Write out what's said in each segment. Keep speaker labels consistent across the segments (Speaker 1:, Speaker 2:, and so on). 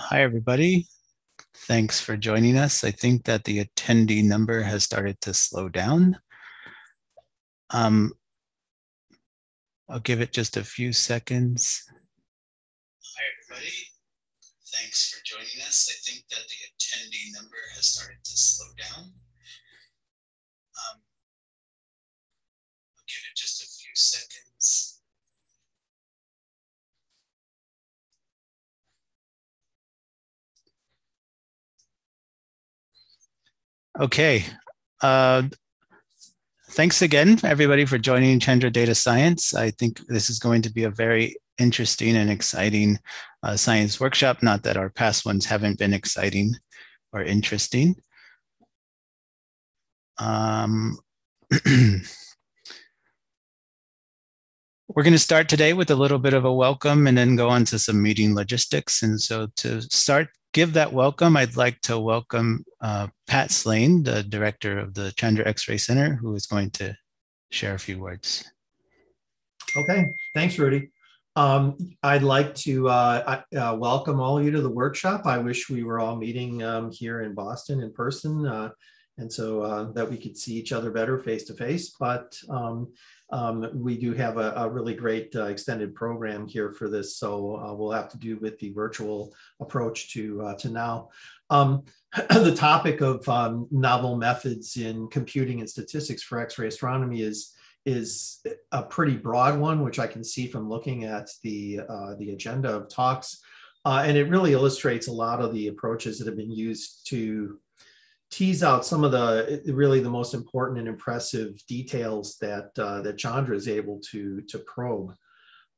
Speaker 1: Hi, everybody. Thanks for joining us. I think that the attendee number has started to slow down. Um, I'll give it just a few seconds. Hi, everybody. Thanks for joining us. I think that the attendee number has started to slow down. Um, I'll give it just a few seconds. Okay. Uh, thanks again, everybody, for joining Chandra Data Science. I think this is going to be a very interesting and exciting uh, science workshop. Not that our past ones haven't been exciting or interesting. Um, We're going to start today with a little bit of a welcome and then go on to some meeting logistics. And so to start, give that welcome, I'd like to welcome uh, Pat Slane, the director of the Chandra X-Ray Center, who is going to share a few words.
Speaker 2: Okay, thanks, Rudy. Um, I'd like to uh, uh, welcome all of you to the workshop. I wish we were all meeting um, here in Boston in person, uh, and so uh, that we could see each other better face to face. But um, um, we do have a, a really great uh, extended program here for this, so uh, we'll have to do with the virtual approach to uh, to now. Um, the topic of um, novel methods in computing and statistics for X-ray astronomy is is a pretty broad one, which I can see from looking at the uh, the agenda of talks, uh, and it really illustrates a lot of the approaches that have been used to tease out some of the really the most important and impressive details that uh, that Chandra is able to to probe.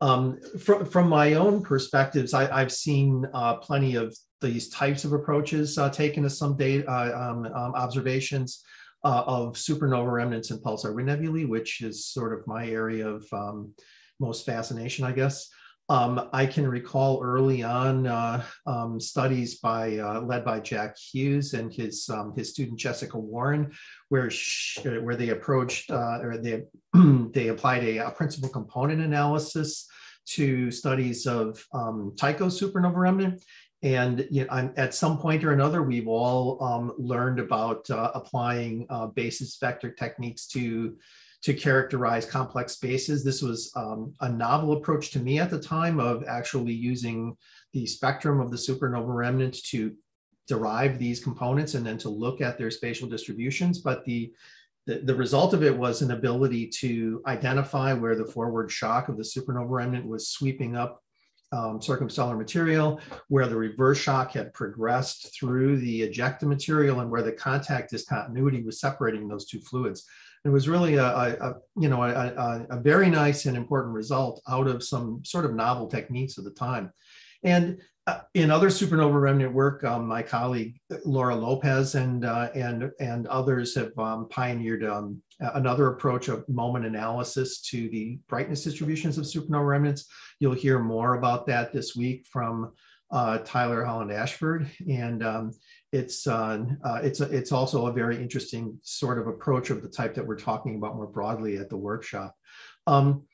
Speaker 2: Um, from, from my own perspectives, I, have seen uh, plenty of these types of approaches uh, taken as some data uh, um, um, observations uh, of supernova remnants and pulsar nebulae, which is sort of my area of um, most fascination, I guess. Um, I can recall early on uh, um, studies by uh, led by Jack Hughes and his um, his student Jessica Warren, where she, where they approached uh, or they they applied a, a, principal component analysis to studies of um, Tycho supernova remnant. And you know, at some point or another, we've all um, learned about uh, applying uh, basis vector techniques to to characterize complex spaces. This was um, a novel approach to me at the time of actually using the spectrum of the supernova remnants to derive these components and then to look at their spatial distributions. But the, the, the result of it was an ability to identify where the forward shock of the supernova remnant was sweeping up um, circumstellar material, where the reverse shock had progressed through the ejecta material, and where the contact discontinuity was separating those two fluids it was really a, a, you know a, a, very nice and important result out of some sort of novel techniques of the time. And uh, in other supernova remnant work um, my colleague laura lopez and uh, and and others have um, pioneered um, another approach of moment analysis to the brightness distributions of supernova remnants. You'll hear more about that this week from uh, Tyler Holland Ashford, and um, it's uh, uh, it's a, it's also a very interesting sort of approach of the type that we're talking about more broadly at the workshop. Um,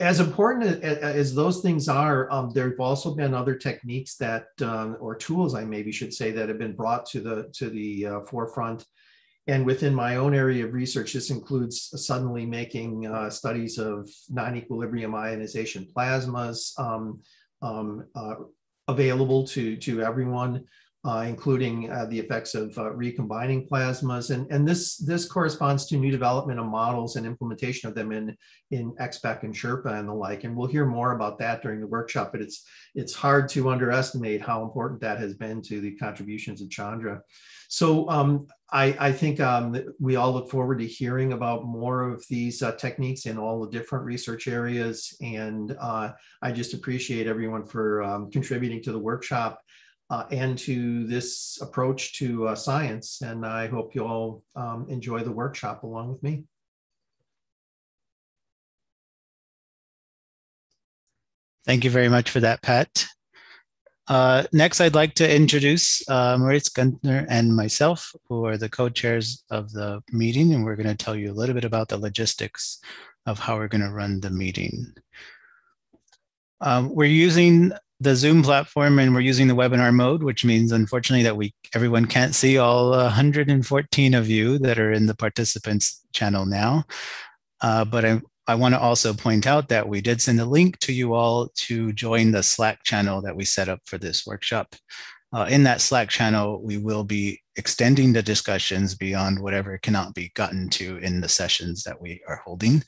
Speaker 2: as important as, as, those things are, um, there have also been other techniques that, um, or tools, I maybe should say, that have been brought to the to the uh, forefront. And within my own area of research, this includes suddenly making uh, studies of non-equilibrium ionization plasmas, um, um, uh, available to, to everyone, uh, including uh, the effects of uh, recombining plasmas. And, and this, this corresponds to new development of models and implementation of them in, in XSPEC and Sherpa and the like. And we'll hear more about that during the workshop, but it's, it's hard to underestimate how important that has been to the contributions of Chandra. So um, I, I, think um, we all look forward to hearing about more of these uh, techniques in all the different research areas. And uh, I just appreciate everyone for um, contributing to the workshop uh, and to this approach to uh, science. And I hope you all um, enjoy the workshop along with me.
Speaker 1: Thank you very much for that, Pat. Uh, next, I'd like to introduce uh, Moritz Günther and myself, who are the co-chairs of the meeting, and we're going to tell you a little bit about the logistics of how we're going to run the meeting. Um, we're using the Zoom platform and we're using the webinar mode, which means unfortunately that we everyone can't see all 114 of you that are in the participants channel now. Uh, but I, I want to also point out that we did send a link to you all to join the Slack channel that we set up for this workshop. Uh, in that Slack channel, we will be extending the discussions beyond whatever cannot be gotten to in the sessions that we are holding.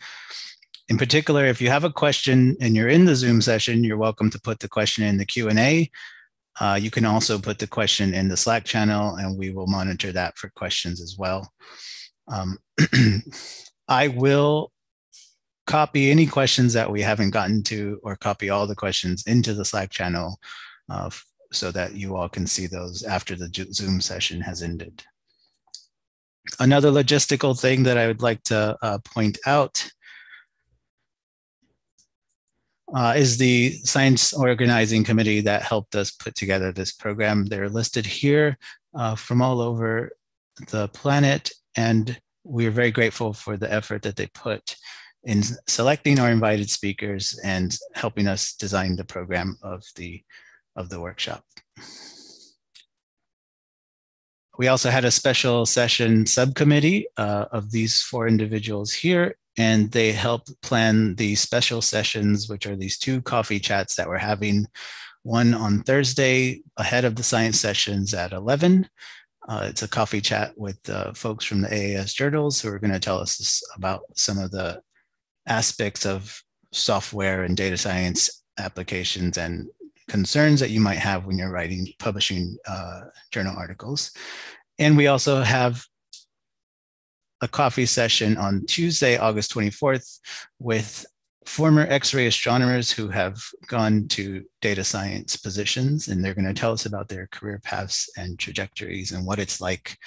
Speaker 1: In particular, if you have a question and you're in the Zoom session, you're welcome to put the question in the Q&A. Uh, you can also put the question in the Slack channel and we will monitor that for questions as well. Um, I will copy any questions that we haven't gotten to or copy all the questions into the Slack channel uh, so that you all can see those after the Zoom session has ended. Another logistical thing that I would like to uh, point out uh, is the science organizing committee that helped us put together this program. They're listed here uh, from all over the planet, and we're very grateful for the effort that they put in selecting our invited speakers and helping us design the program of the, of the workshop. We also had a special session subcommittee uh, of these four individuals here, and they helped plan the special sessions, which are these two coffee chats that we're having, one on Thursday ahead of the science sessions at 11. Uh, it's a coffee chat with uh, folks from the AAS journals who are going to tell us about some of the aspects of software and data science applications and concerns that you might have when you're writing, publishing uh, journal articles. And we also have a coffee session on Tuesday, August 24th, with former X-ray astronomers who have gone to data science positions, and they're going to tell us about their career paths and trajectories and what it's like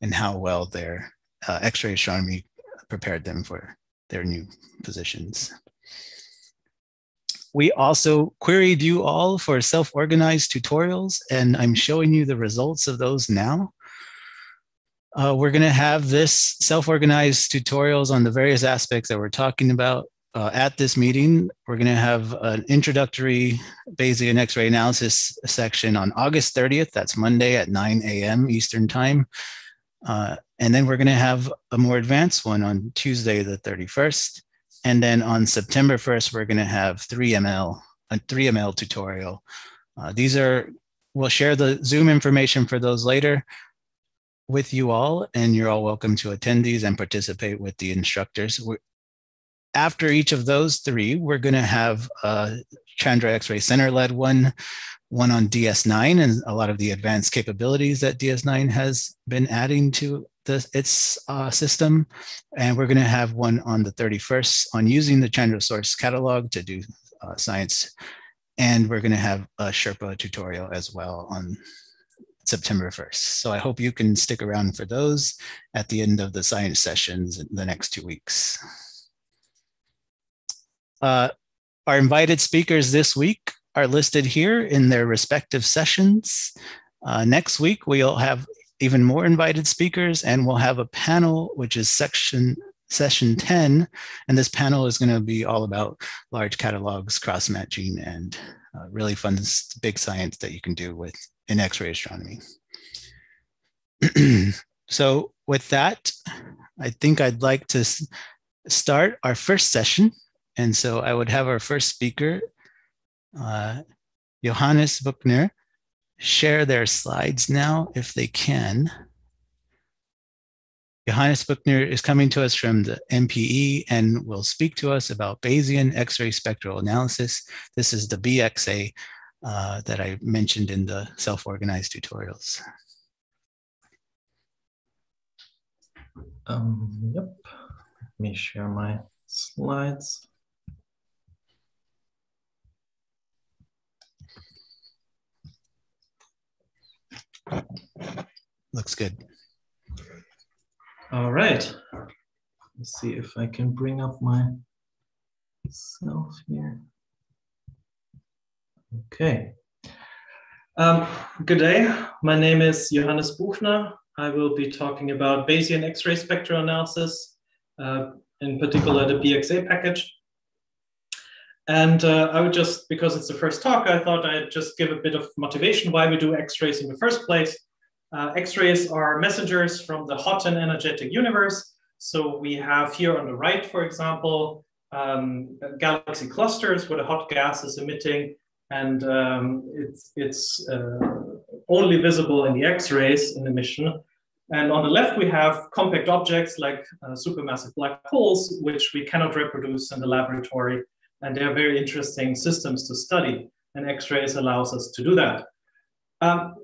Speaker 1: and how well their uh, X-ray astronomy prepared them for their new positions. We also queried you all for self-organized tutorials, and I'm showing you the results of those now. Uh, we're going to have this self-organized tutorials on the various aspects that we're talking about uh, at this meeting. We're going to have an introductory Bayesian X-ray analysis section on August 30th. That's Monday at 9 a.m. Eastern time. Uh, and then we're going to have a more advanced one on Tuesday, the 31st. And then on September 1st, we're going to have 3ML, a 3ML tutorial. Uh, these are, we'll share the Zoom information for those later with you all, and you're all welcome to attend these and participate with the instructors. We're, after each of those three, we're going to have a Chandra X-ray Center led one, one on DS9 and a lot of the advanced capabilities that DS9 has been adding to the, its uh, system. And we're going to have one on the 31st on using the Chandra source catalog to do uh, science. And we're going to have a Sherpa tutorial as well on September 1st. So I hope you can stick around for those at the end of the science sessions in the next two weeks. Uh, our invited speakers this week are listed here in their respective sessions. Uh, next week, we'll have even more invited speakers and we'll have a panel, which is section session 10. And this panel is gonna be all about large catalogs, cross-matching, and uh, really fun, big science that you can do with in X-ray astronomy. so with that, I think I'd like to start our first session. And so I would have our first speaker, uh, Johannes Buchner, share their slides now if they can. Johannes Buchner is coming to us from the MPE and will speak to us about Bayesian X-ray spectral analysis. This is the BXA uh, that I mentioned in the self-organized tutorials.
Speaker 3: Um, yep, let me share my slides.
Speaker 1: Looks good.
Speaker 3: All right. Let's see if I can bring up my self here. Okay. Um, good day. My name is Johannes Buchner. I will be talking about Bayesian X-ray spectral analysis, uh, in particular the BXA package. And uh, I would just, because it's the first talk, I thought I'd just give a bit of motivation why we do X-rays in the first place. Uh, X-rays are messengers from the hot and energetic universe. So we have here on the right, for example, um, galaxy clusters where the hot gas is emitting and um, it's, it's uh, only visible in the X-rays in emission. And on the left, we have compact objects like uh, supermassive black holes, which we cannot reproduce in the laboratory. And they're very interesting systems to study. And X-rays allows us to do that. Um,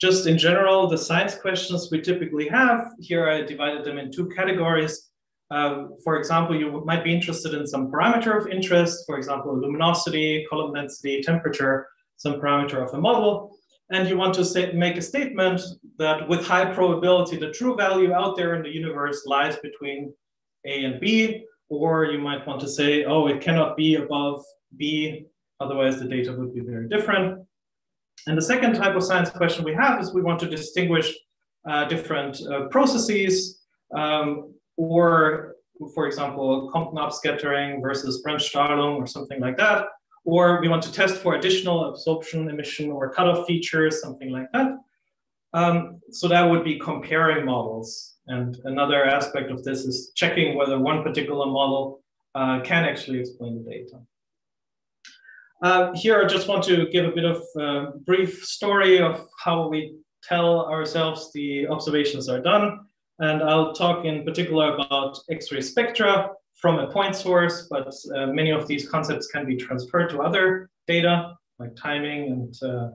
Speaker 3: just in general, the science questions we typically have, here I divided them in two categories. Um, for example, you might be interested in some parameter of interest, for example, luminosity, column density, temperature, some parameter of a model. And you want to say, make a statement that with high probability, the true value out there in the universe lies between A and B, or you might want to say, oh, it cannot be above B, otherwise the data would be very different. And the second type of science question we have is we want to distinguish uh, different uh, processes um, or for example, Compton scattering versus Bremsstrahlung or something like that. Or we want to test for additional absorption, emission, or cutoff features, something like that. Um, so that would be comparing models. And another aspect of this is checking whether one particular model uh, can actually explain the data. Uh, here, I just want to give a bit of a brief story of how we tell ourselves the observations are done. And I'll talk in particular about X-ray spectra from a point source, but uh, many of these concepts can be transferred to other data like timing and, uh,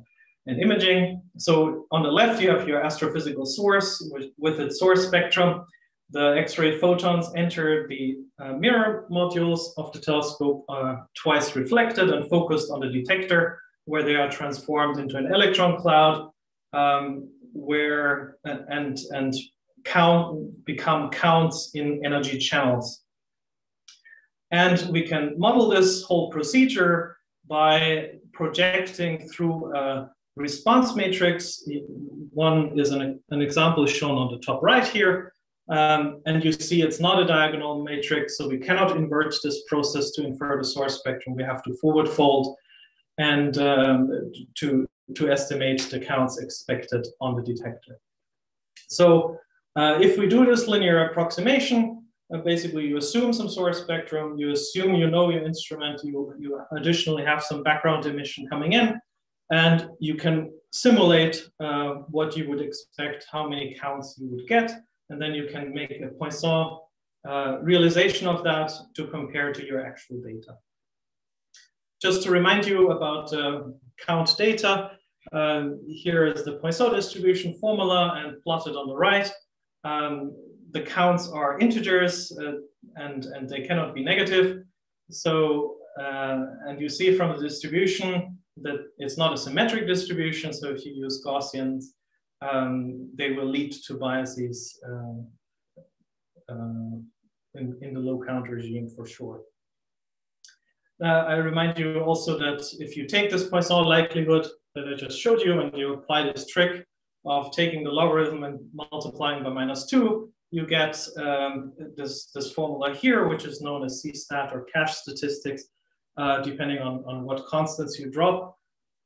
Speaker 3: and imaging. So on the left, you have your astrophysical source with, with its source spectrum. The X-ray photons enter the uh, mirror modules of the telescope uh, twice reflected and focused on the detector, where they are transformed into an electron cloud, um, where and and count become counts in energy channels. And we can model this whole procedure by projecting through a response matrix. One is an, an example shown on the top right here. Um, and you see it's not a diagonal matrix, so we cannot invert this process to infer the source spectrum. We have to forward fold and um, to, to estimate the counts expected on the detector. So uh, if we do this linear approximation, uh, basically you assume some source spectrum, you assume you know your instrument, you, you additionally have some background emission coming in, and you can simulate uh, what you would expect, how many counts you would get, and then you can make a Poisson uh, realization of that to compare to your actual data. Just to remind you about uh, count data, here is the Poisson distribution formula and plotted on the right. Um, the counts are integers uh, and, and they cannot be negative. So, uh, and you see from the distribution that it's not a symmetric distribution. So if you use Gaussians, um, they will lead to biases uh, uh in, in the low count regime for sure. Uh, I remind you also that if you take this Poisson likelihood that I just showed you and you apply this trick, of taking the logarithm and multiplying by minus two, you get um, this, this formula here, which is known as C-stat or Cash statistics, uh, depending on, on what constants you drop.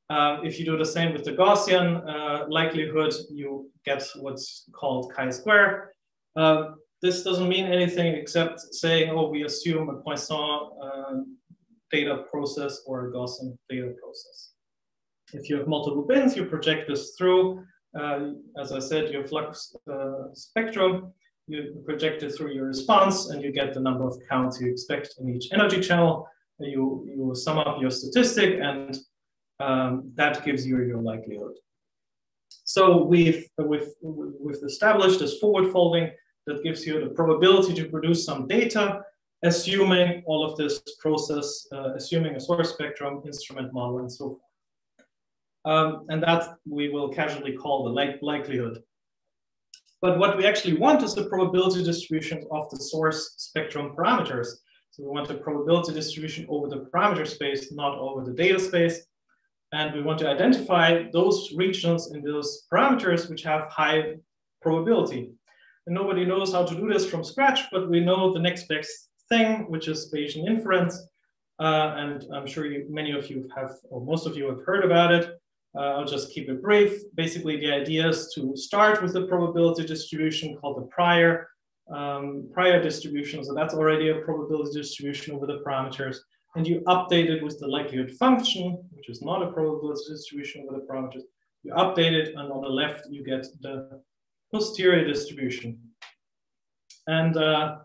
Speaker 3: Uh, if you do the same with the Gaussian uh, likelihood, you get what's called chi-square. Uh, this doesn't mean anything except saying, oh, we assume a Poisson uh, data process or a Gaussian data process. If you have multiple bins, you project this through as I said, your flux uh, spectrum, you project it through your response and you get the number of counts you expect in each energy channel. You, you sum up your statistic and um, that gives you your likelihood. So we've, we've, we've established this forward folding that gives you the probability to produce some data, assuming all of this process, uh, assuming a source spectrum, instrument model, and so forth. Um, and that we will casually call the like likelihood. But what we actually want is the probability distribution of the source spectrum parameters. So we want the probability distribution over the parameter space, not over the data space. And we want to identify those regions in those parameters which have high probability. And nobody knows how to do this from scratch, but we know the next best thing, which is Bayesian inference. uh, and I'm sure you, many of you have, or most of you have heard about it. Uh, I'll just keep it brief. Basically, the idea is to start with a probability distribution called the prior, um, prior distribution. So that's already a probability distribution over the parameters. And you update it with the likelihood function, which is not a probability distribution over the parameters. You update it, and on the left, you get the posterior distribution. And uh,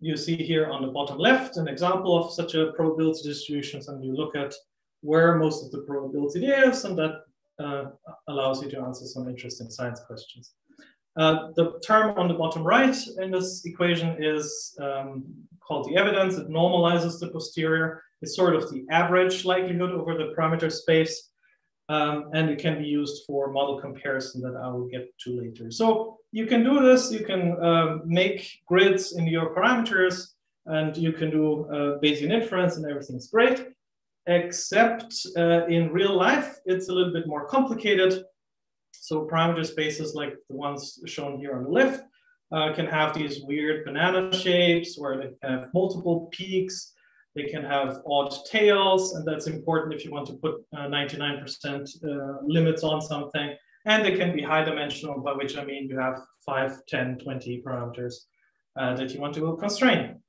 Speaker 3: you see here on the bottom left an example of such a probability distribution, and you look at where most of the probability is, and that uh, allows you to answer some interesting science questions. Uh, the term on the bottom right in this equation is um, called the evidence. It normalizes the posterior. It's sort of the average likelihood over the parameter space. Um, and it can be used for model comparison that I will get to later. So you can do this, you can um, make grids in your parameters, and you can do uh, Bayesian inference, and everything's great. Except uh, in real life, it's a little bit more complicated. So parameter spaces like the ones shown here on the left uh, can have these weird banana shapes where they have multiple peaks they can have odd tails, and that's important if you want to put 99% uh, uh, limits on something. And they can be high dimensional, by which I mean you have 5, 10, 20 parameters uh, that you want to constrain.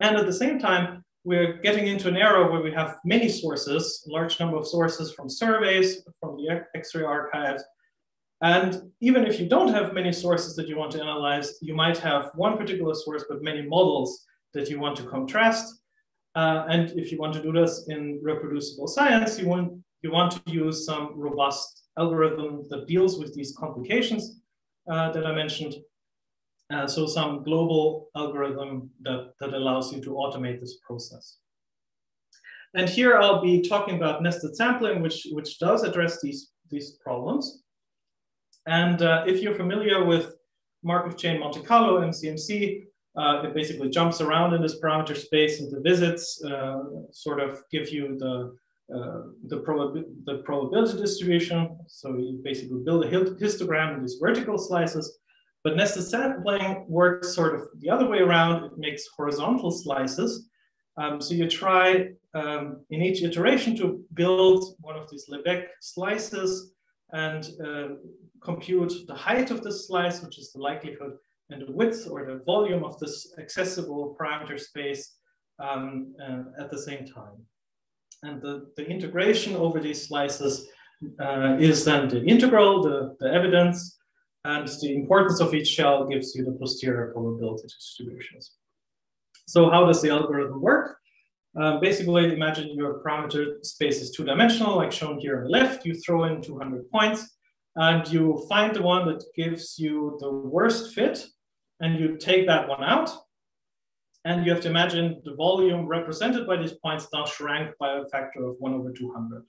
Speaker 3: And at the same time, we're getting into an era where we have many sources, a large number of sources from surveys, from the X-ray archives. And even if you don't have many sources that you want to analyze, you might have one particular source, but many models that you want to contrast. Uh, and if you want to do this in reproducible science, you want, you want to use some robust algorithm that deals with these complications uh, that I mentioned. Uh, so some global algorithm that, that allows you to automate this process. And here I'll be talking about nested sampling, which, which does address these, these problems. And uh, if you're familiar with Markov chain Monte Carlo, MCMC, uh, it basically jumps around in this parameter space and the visits uh, sort of give you the, uh, the, probab the probability distribution. So you basically build a histogram in these vertical slices. But nested sampling works sort of the other way around. It makes horizontal slices. Um, so you try um, in each iteration to build one of these Lebesgue slices and uh, compute the height of the slice, which is the likelihood and the width or the volume of this accessible parameter space um, uh, at the same time. And the, the integration over these slices uh, is then the integral, the, the evidence, and the importance of each shell gives you the posterior probability distributions. So how does the algorithm work? Uh, basically, imagine your parameter space is two-dimensional, like shown here on the left. You throw in 200 points, and you find the one that gives you the worst fit and you take that one out. And you have to imagine the volume represented by these points now shrank by a factor of 1 over 200.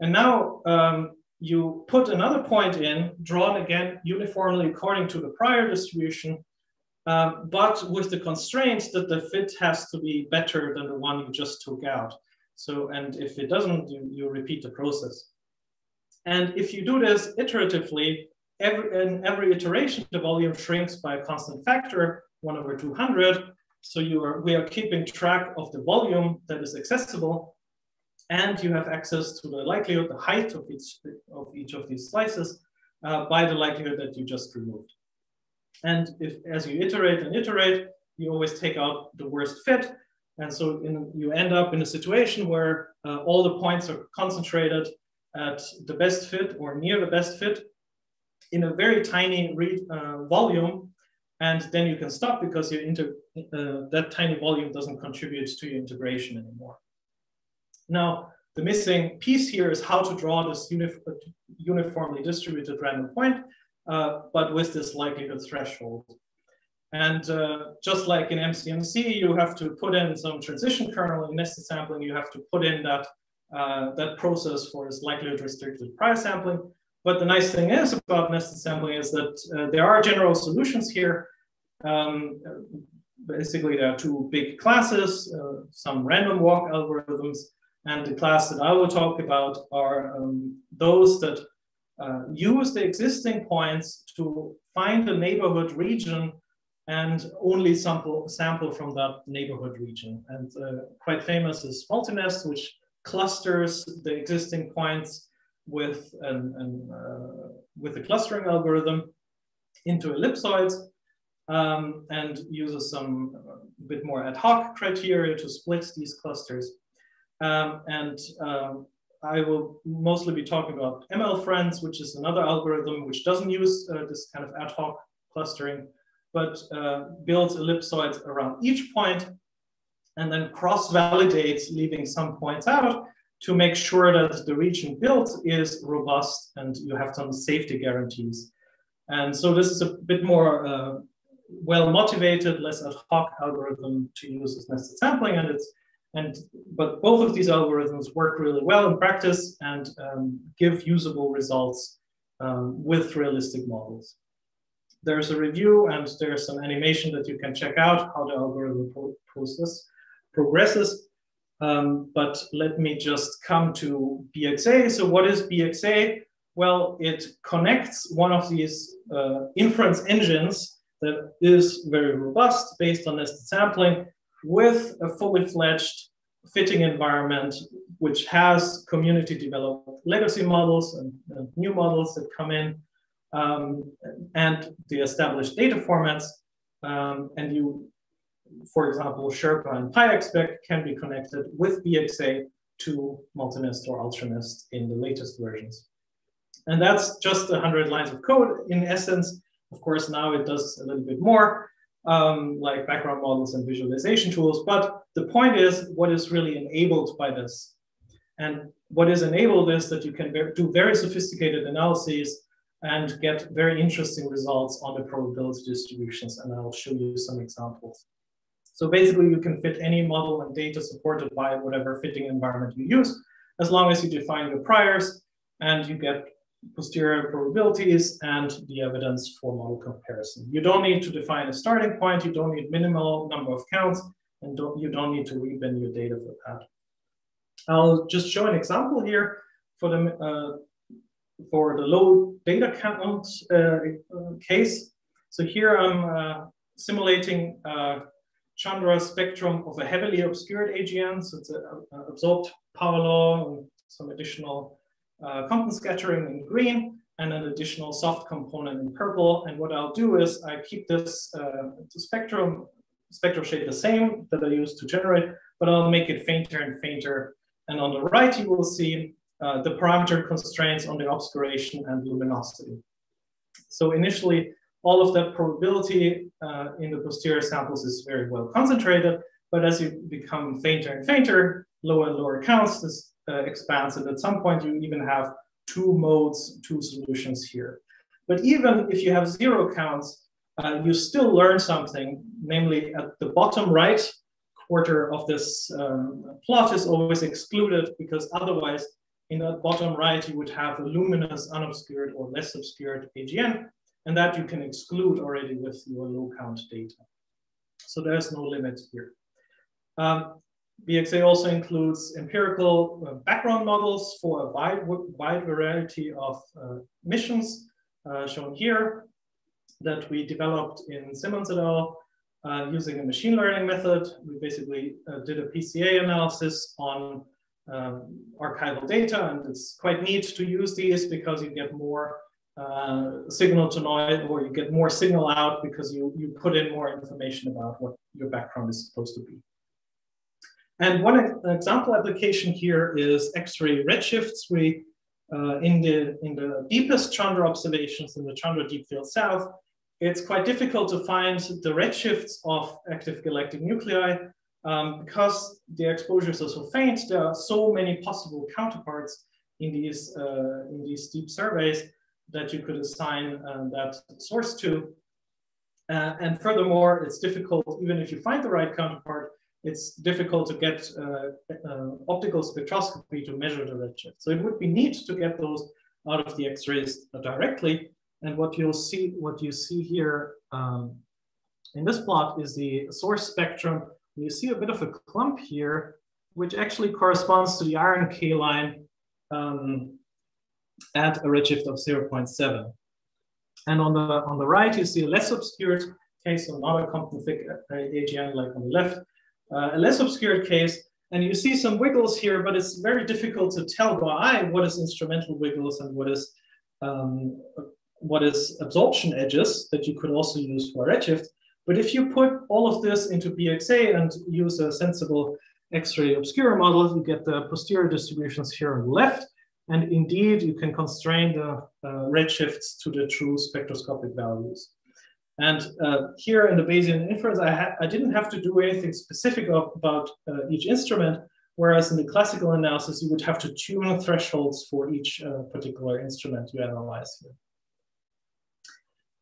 Speaker 3: And now um, you put another point in, drawn again uniformly according to the prior distribution, um, but with the constraint that the fit has to be better than the one you just took out. So, and if it doesn't, you, you repeat the process. And if you do this iteratively, every, in every iteration, the volume shrinks by a constant factor, one over 200. So you are, we are keeping track of the volume that is accessible and you have access to the likelihood, the height of each of, each of these slices uh, by the likelihood that you just removed. And if as you iterate and iterate, you always take out the worst fit. And so in, you end up in a situation where uh, all the points are concentrated at the best fit or near the best fit in a very tiny uh, volume, and then you can stop because uh, that tiny volume doesn't contribute to your integration anymore. Now, the missing piece here is how to draw this uni uniformly distributed random point, uh, but with this likelihood threshold. And uh, just like in MCMC, you have to put in some transition kernel in nested sampling, you have to put in that, uh, that process for this likelihood restricted prior sampling. But the nice thing is about nested sampling is that uh, there are general solutions here. Um, basically, there are two big classes, uh, some random walk algorithms, and the class that I will talk about are um, those that uh, use the existing points to find a neighborhood region and only sample, sample from that neighborhood region. And uh, quite famous is Multinest, which clusters the existing points with, an, an uh, with a clustering algorithm into ellipsoids um, and uses some uh, bit more ad hoc criteria to split these clusters. Um, and um, I will mostly be talking about ML friends, which is another algorithm which doesn't use uh, this kind of ad hoc clustering, but uh, builds ellipsoids around each point and then cross-validates, leaving some points out to make sure that the region built is robust and you have some safety guarantees. And so this is a bit more uh, well motivated, less ad hoc algorithm to use as nested sampling, and it's and but both of these algorithms work really well in practice and um, give usable results um, with realistic models. There's a review and there's some animation that you can check out how the algorithm process progresses. Um, but let me just come to BXA. So what is BXA? Well, it connects one of these uh, inference engines that is very robust based on nested sampling with a fully fledged fitting environment, which has community developed legacy models and, and new models that come in, um, and the established data formats. Um, and you, for example, Sherpa and PyXspec can be connected with BXA to Multinest or Ultranest in the latest versions. And that's just 100 lines of code in essence. Of course, now it does a little bit more, um, like background models and visualization tools. But the point is what is really enabled by this. And what is enabled is that you can do very sophisticated analyses and get very interesting results on the probability distributions. And I'll show you some examples. So basically you can fit any model and data supported by whatever fitting environment you use, as long as you define your priors and you get posterior probabilities and the evidence for model comparison. You don't need to define a starting point, you don't need minimal number of counts, and don't, you don't need to rebin your data for that. I'll just show an example here for the, uh, for the low data count uh, case. So here I'm uh, simulating uh, Chandra spectrum of a heavily obscured AGN. So it's an absorbed power law and some additional uh, Compton scattering in green and an additional soft component in purple. And what I'll do is I keep this uh, spectrum spectral shape the same that I used to generate, but I'll make it fainter and fainter. And on the right, you will see uh, the parameter constraints on the obscuration and luminosity. So initially, all of that probability uh, in the posterior samples is very well concentrated, but as you become fainter and fainter, lower and lower counts, this uh, expands. And at some point, you even have two modes, two solutions here. But even if you have zero counts, uh, you still learn something, namely at the bottom right quarter of this um, plot is always excluded because otherwise in the bottom right, you would have a luminous, unobscured or less obscured AGN, and that you can exclude already with your low count data. So there's no limit here. Um, BXA also includes empirical uh, background models for a wide, wide variety of uh, missions uh, shown here that we developed in Simmonds et al. Uh, using a machine learning method. We basically uh, did a PCA analysis on um, archival data, and it's quite neat to use these because you get more signal to noise or you get more signal out because you, you put in more information about what your background is supposed to be. And one example application here is X-ray redshifts. We, uh, in, the, in the deepest Chandra observations in the Chandra Deep Field South, it's quite difficult to find the redshifts of active galactic nuclei um, because the exposures are so faint. There are so many possible counterparts in these, uh, in these deep surveys that you could assign uh, that source to. Uh, and furthermore, it's difficult, even if you find the right counterpart, it's difficult to get uh, uh, optical spectroscopy to measure the redshift. So it would be neat to get those out of the X-rays directly. And what you'll see, what you see here um, in this plot is the source spectrum. You see a bit of a clump here, which actually corresponds to the iron K line um, at a redshift of 0.7. And on the, on the right, you see a less obscured case, so not a Compton thick AGN like on the left, uh, a less obscured case, and you see some wiggles here, but it's very difficult to tell by eye what is instrumental wiggles and what is um, what is absorption edges that you could also use for Redshift. But if you put all of this into BXA and use a sensible X-ray obscure model, you get the posterior distributions here on the left. And indeed, you can constrain the uh, redshifts to the true spectroscopic values. And uh, here in the Bayesian inference, I, I, didn't have to do anything specific about uh, each instrument, whereas in the classical analysis, you would have to tune thresholds for each uh, particular instrument you analyze here.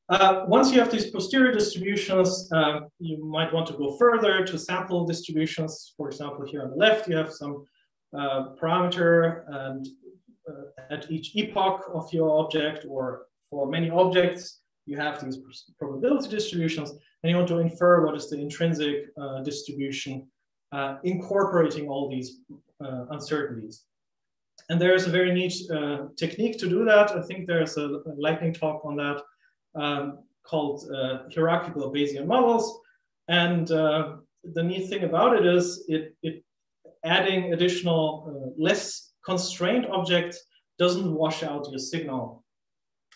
Speaker 3: Uh, once you have these posterior distributions, uh, you might want to go further to sample distributions. For example, here on the left, you have some uh, parameter and at each epoch of your object or for many objects, you have these probability distributions and you want to infer what is the intrinsic uh, distribution uh, incorporating all these uh, uncertainties. And there's a very neat uh, technique to do that. I think there's a, a lightning talk on that um, called uh, hierarchical Bayesian models. And uh, the neat thing about it is it, it adding additional less constrained objects doesn't wash out your signal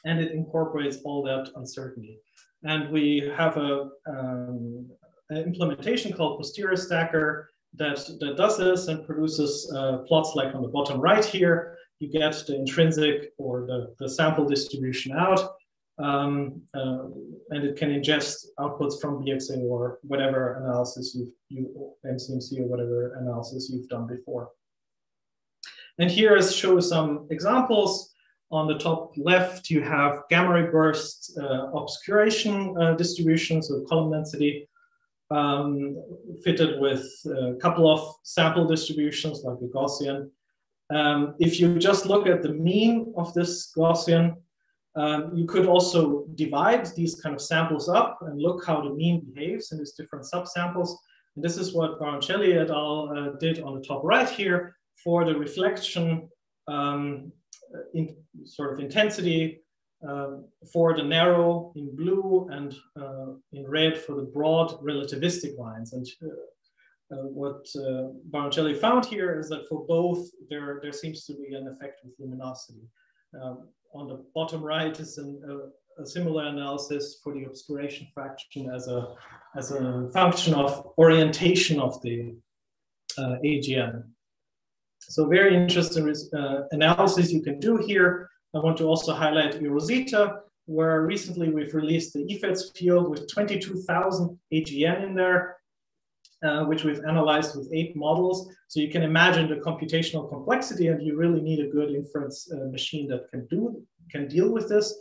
Speaker 3: and it incorporates all that uncertainty. And we have a, um, an implementation called Posterior Stacker that, that does this and produces uh, plots like on the bottom right here. You get the intrinsic or the, the sample distribution out, um, uh, and it can ingest outputs from BXA or whatever analysis you've, you, MCMC or whatever analysis you've done before. And here is show some examples on the top left, you have gamma ray burst uh, obscuration uh, distribution, so column density, um, fitted with a couple of sample distributions like the Gaussian. Um, if you just look at the mean of this Gaussian, um, you could also divide these kind of samples up and look how the mean behaves in these different subsamples. And this is what Baroncelli et al. Uh, did on the top right here for the reflection um, in sort of intensity um, for the narrow in blue and uh, in red for the broad relativistic lines. And uh, uh, what uh, Baroncelli found here is that for both, there, there seems to be an effect with luminosity. Um, on the bottom right is an, a, a, similar analysis for the obscuration fraction as a, as a function of orientation of the uh, AGN. So very interesting uh, analysis you can do here. I want to also highlight eROSITA, where recently we've released the eFEDS field with 22,000 AGN in there, uh, which we've analyzed with eight models. So you can imagine the computational complexity, and you really need a good inference uh, machine that can do can deal with this.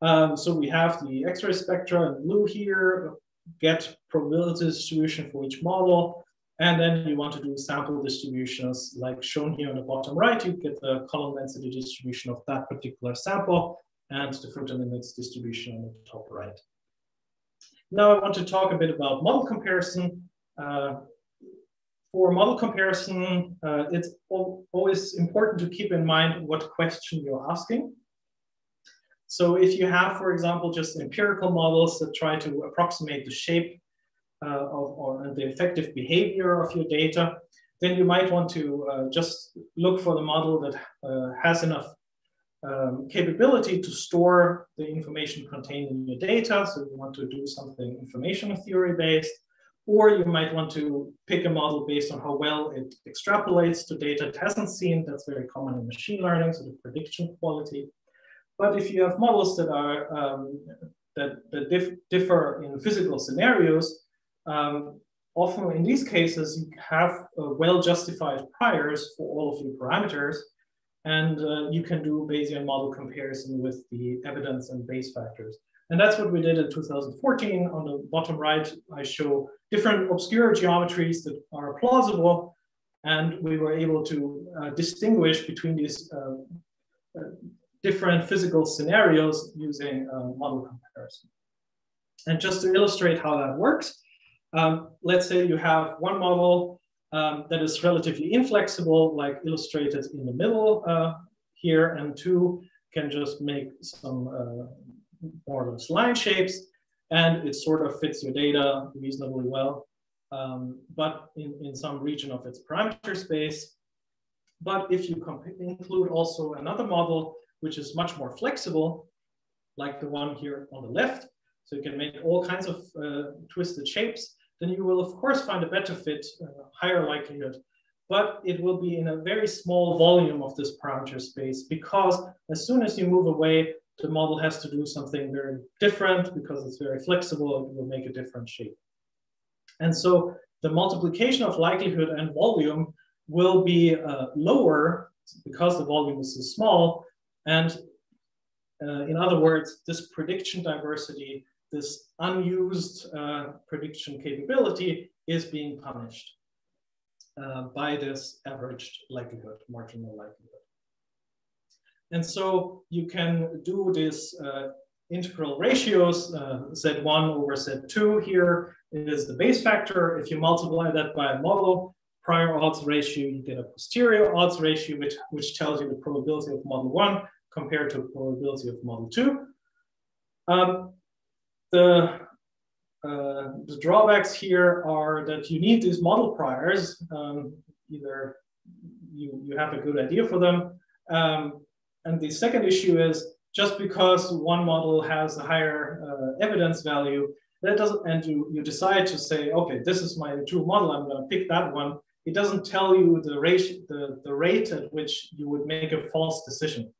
Speaker 3: Um, so we have the X-ray spectra in blue here, get probability distribution for each model. And then you want to do sample distributions like shown here on the bottom right, you get the column density distribution of that particular sample and the index distribution on the top right. Now I want to talk a bit about model comparison. Uh, for model comparison, uh, it's always important to keep in mind what question you're asking. So if you have, for example, just empirical models that try to approximate the shape of, or the effective behavior of your data, then you might want to uh, just look for the model that uh, has enough um, capability to store the information contained in your data. So you want to do something information theory based, or you might want to pick a model based on how well it extrapolates to data it hasn't seen. That's very common in machine learning, so the prediction quality. But if you have models that are um, that, that dif differ in physical scenarios, um, often in these cases, you have uh, well-justified priors for all of your parameters, and uh, you can do Bayesian model comparison with the evidence and Bayes factors. And that's what we did in 2014. On the bottom right, I show different obscure geometries that are plausible, and we were able to uh, distinguish between these uh, uh, different physical scenarios using model comparison. And just to illustrate how that works, um, let's say you have one model um, that is relatively inflexible, like illustrated in the middle uh, here, and two can just make some uh, more or less line shapes. and it sort of fits your data reasonably well, um, but in, in some region of its parameter space. But if you include also another model, which is much more flexible, like the one here on the left, so you can make all kinds of uh, twisted shapes, then you will of course find a better fit, uh, higher likelihood, but it will be in a very small volume of this parameter space because as soon as you move away, the model has to do something very different because it's very flexible, it will make a different shape. And so the multiplication of likelihood and volume will be uh, lower because the volume is so small. And uh, in other words, this prediction diversity, this unused uh, prediction capability is being punished uh, by this averaged likelihood, marginal likelihood. And so you can do this uh, integral ratios, uh, Z1 over Z2 here is the Bayes factor. If you multiply that by a model prior odds ratio, you get a posterior odds ratio, which, which tells you the probability of model one compared to probability of model two. Um, the, uh, the drawbacks here are that you need these model priors. Um, either you, you have a good idea for them, um, and the second issue is just because one model has a higher uh, evidence value, that doesn't, and you, you decide to say, okay, this is my true model, I'm gonna pick that one. It doesn't tell you the rate, the, the rate at which you would make a false decision.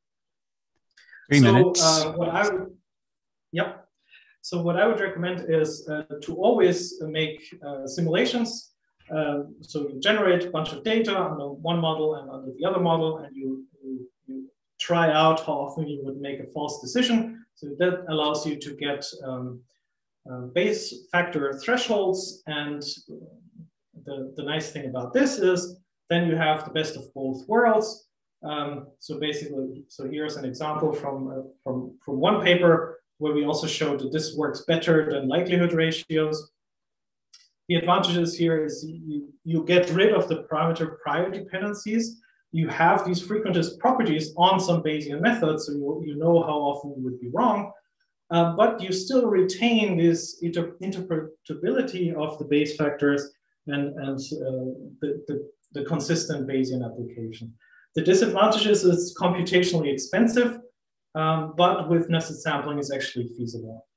Speaker 1: Three
Speaker 3: so,
Speaker 1: minutes.
Speaker 3: Uh, what I yep. So what I would recommend is uh, to always make uh, simulations. Uh, so you generate a bunch of data under one model and under the other model, and you, you try out how often you would make a false decision. So that allows you to get um, uh, Bayes factor thresholds. And the, the nice thing about this is then you have the best of both worlds. Um, so basically, so here's an example from, uh, from, from one paper where we also showed that this works better than likelihood ratios. The advantages here is you, you get rid of the parameter prior dependencies you have these frequentist properties on some Bayesian methods, so you, you know how often you would be wrong, uh, but you still retain this inter interpretability of the Bayes factors and, and uh, the, the, the, consistent Bayesian application. The disadvantage is it's computationally expensive, um, but with nested sampling is actually feasible.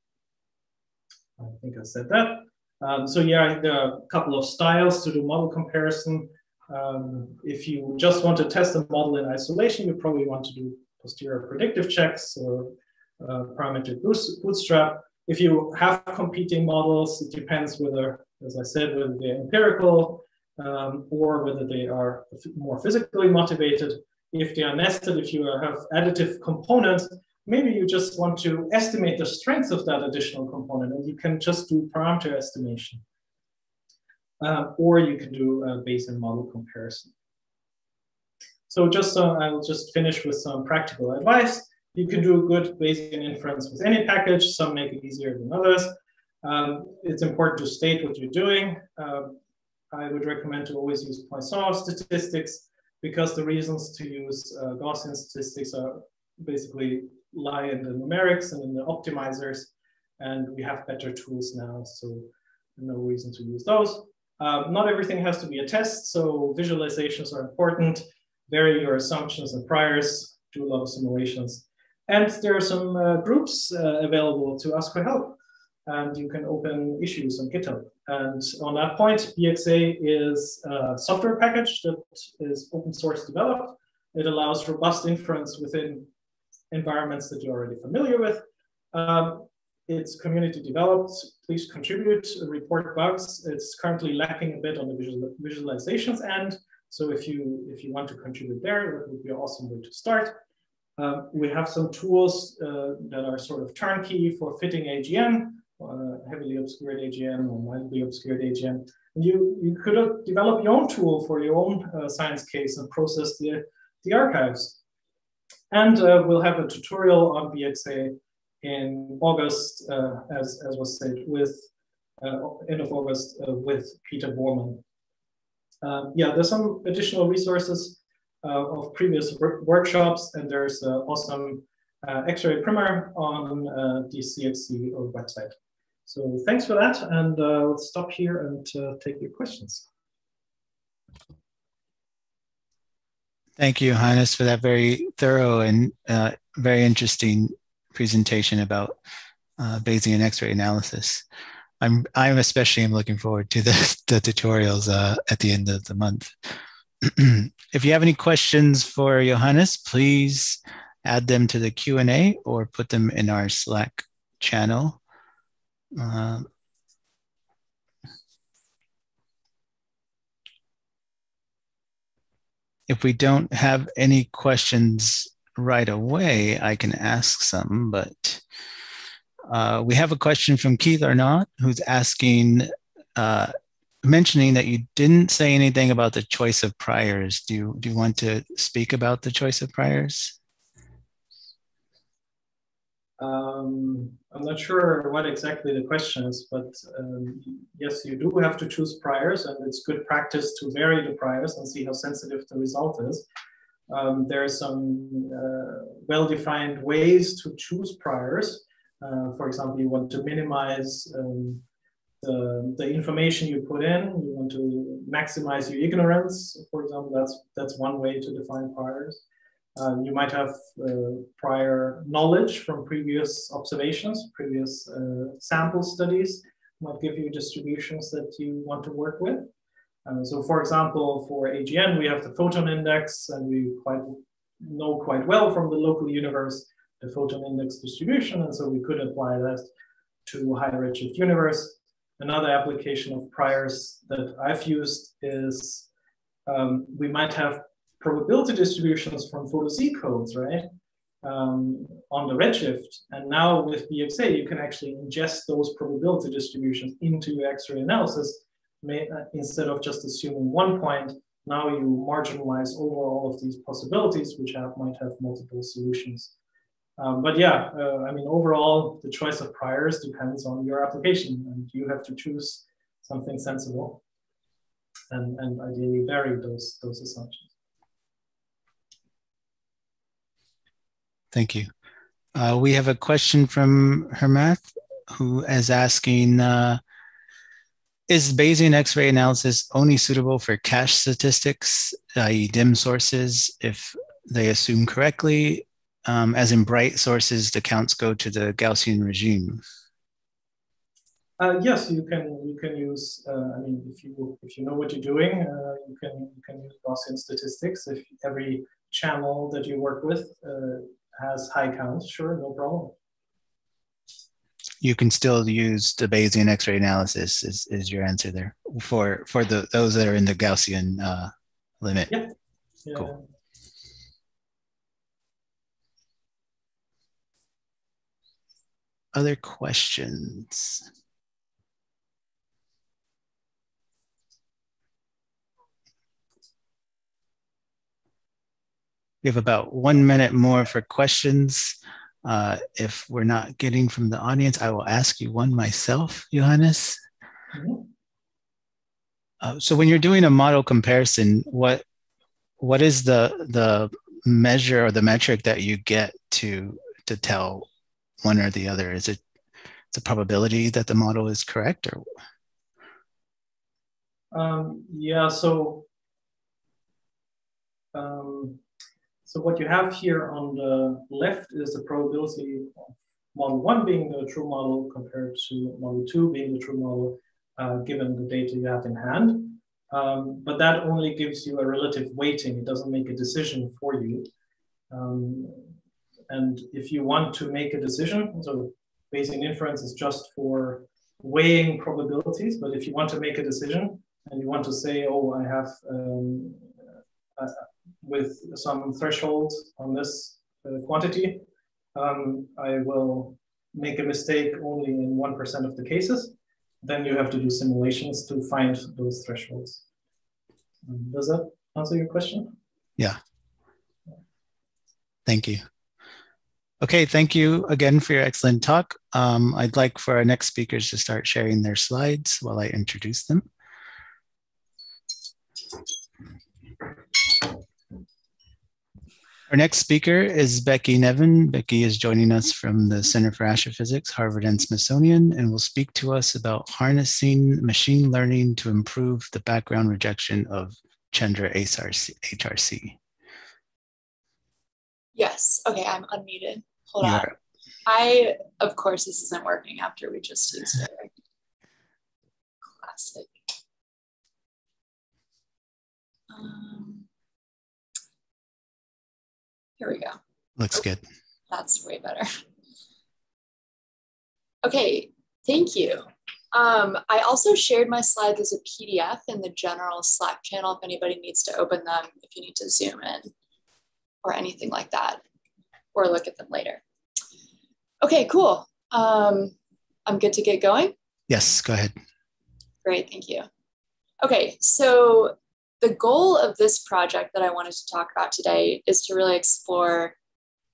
Speaker 3: I think I said that. Um, so yeah, there are a couple of styles to do model comparison. Um, if you just want to test a model in isolation, you probably want to do posterior predictive checks or uh, parametric bootstrap. If you have competing models, it depends whether, as I said, whether they're empirical um, or whether they are more physically motivated. If they are nested, if you have additive components, maybe you just want to estimate the strength of that additional component and you can just do parameter estimation uh, or you can do a Bayesian model comparison. So just uh, I'll just finish with some practical advice. You can do good Bayesian inference with any package. Some make it easier than others. Um, it's important to state what you're doing. Uh, I would recommend to always use Poisson statistics because the reasons to use uh, Gaussian statistics are basically lie in the numerics and in the optimizers. And we have better tools now, so no reason to use those. Um, not everything has to be a test, so visualizations are important. Vary your assumptions and priors, do a lot of simulations. And there are some uh, groups uh, available to ask for help. And you can open issues on GitHub. And on that point, BXA is a software package that is open source developed. It allows robust inference within environments that you're already familiar with. Um, it's community developed. Please contribute, report bugs. It's currently lacking a bit on the visual, visualizations end. So if you if you want to contribute there, that would be an awesome way to start. Uh, we have some tools uh, that are sort of turnkey for fitting AGN, uh, heavily obscured AGN or mildly obscured AGN. And you, you could develop your own tool for your own uh, science case and process the, the archives. And uh, we'll have a tutorial on BXA in August, uh, as, as was said, with uh, end of August uh, with Peter Boorman. Um, yeah, there's some additional resources of previous work workshops, and there's awesome X-ray primer on the CXC website. So thanks for that, and uh, let's stop here and uh, take your questions.
Speaker 1: Thank you, Johannes, for that very thorough and uh, very interesting presentation about uh, Bayesian X-ray analysis. I'm I'm especially looking forward to the, the tutorials uh, at the end of the month. if you have any questions for Johannes, please add them to the Q&A or put them in our Slack channel. Uh, if we don't have any questions right away, I can ask some, but uh, we have a question from Keith Arnaud who's asking, uh, mentioning that you didn't say anything about the choice of priors. Do you, do you want to speak about the choice of priors?
Speaker 3: Um, I'm not sure what exactly the question is, but um, yes, you do have to choose priors, and it's good practice to vary the priors and see how sensitive the result is. Um, there are some uh, well-defined ways to choose priors. Uh, for example, you want to minimize um, the, the information you put in. You want to maximize your ignorance. For example, that's that's one way to define priors. Um, you might have uh, prior knowledge from previous observations, previous uh, sample studies might give you distributions that you want to work with. Uh, so for example, for AGN, we have the photon index and we quite know quite well from the local universe the photon index distribution. And so we could apply that to high redshift universe. Another application of priors that I've used is um, we might have probability distributions from photo Z codes, right? Um, on the redshift. And now with BXA, you can actually ingest those probability distributions into your X-ray analysis may, uh, instead of just assuming one point. Now you marginalize over all of these possibilities, which have, might have multiple solutions. Um, but yeah, uh, I mean, overall, the choice of priors depends on your application, and you have to choose something sensible and, and ideally vary those, those assumptions.
Speaker 1: Thank you. Uh, we have a question from Hermath who is asking, uh, is Bayesian X-ray analysis only suitable for Cash statistics, i.e. dim sources, if they assume correctly, um, as in bright sources, the counts go to the Gaussian regime?
Speaker 3: Uh, yes, you can. You can use. Uh, I mean, if you if you know what you're doing, uh, you can you can use Gaussian statistics. If every channel that you work with uh, has high counts, sure, no problem.
Speaker 1: You can still use the Bayesian X-ray analysis is, is your answer there for for the those that are in the Gaussian uh, limit.
Speaker 3: Yeah. yeah. Cool.
Speaker 1: Other questions? We have about one minute more for questions. Uh, if we're not getting from the audience, I will ask you one myself, Johannes. Mm-hmm. Uh, so when you're doing a model comparison, what what is the the measure or the metric that you get to to tell one or the other? Is it the probability that the model is correct or?
Speaker 3: Um, yeah, so um, so what you have here on the left is the probability of model one being the true model compared to model two being the true model, uh, given the data you have in hand. Um, but that only gives you a relative weighting. It doesn't make a decision for you. Um, and if you want to make a decision, so Bayesian inference is just for weighing probabilities. But if you want to make a decision and you want to say, oh, I have um, with some threshold on this uh, quantity, um, I will make a mistake only in 1% of the cases. Then you have to do simulations to find those thresholds. Um, does that answer your question?
Speaker 1: Yeah. Thank you. Okay, thank you again for your excellent talk. Um, I'd like for our next speakers to start sharing their slides while I introduce them. Our next speaker is Becky Nevin. Becky is joining us from the Center for Astrophysics, Harvard and Smithsonian, and will speak to us about harnessing machine learning to improve the background rejection of Chandra HRC.
Speaker 4: Yes. Okay, I'm unmuted. Hold you on. Are. I, of course, this isn't working after we just used it. Classic. Um, here we go.
Speaker 1: Looks good.
Speaker 4: That's way better. Okay, thank you. Um, I also shared my slides as a PDF in the general Slack channel if anybody needs to open them, if you need to zoom in or anything like that, or look at them later. Okay, cool. Um, I'm good to get going?
Speaker 1: Yes, go ahead.
Speaker 4: Great, thank you. Okay, so the goal of this project that I wanted to talk about today is to really explore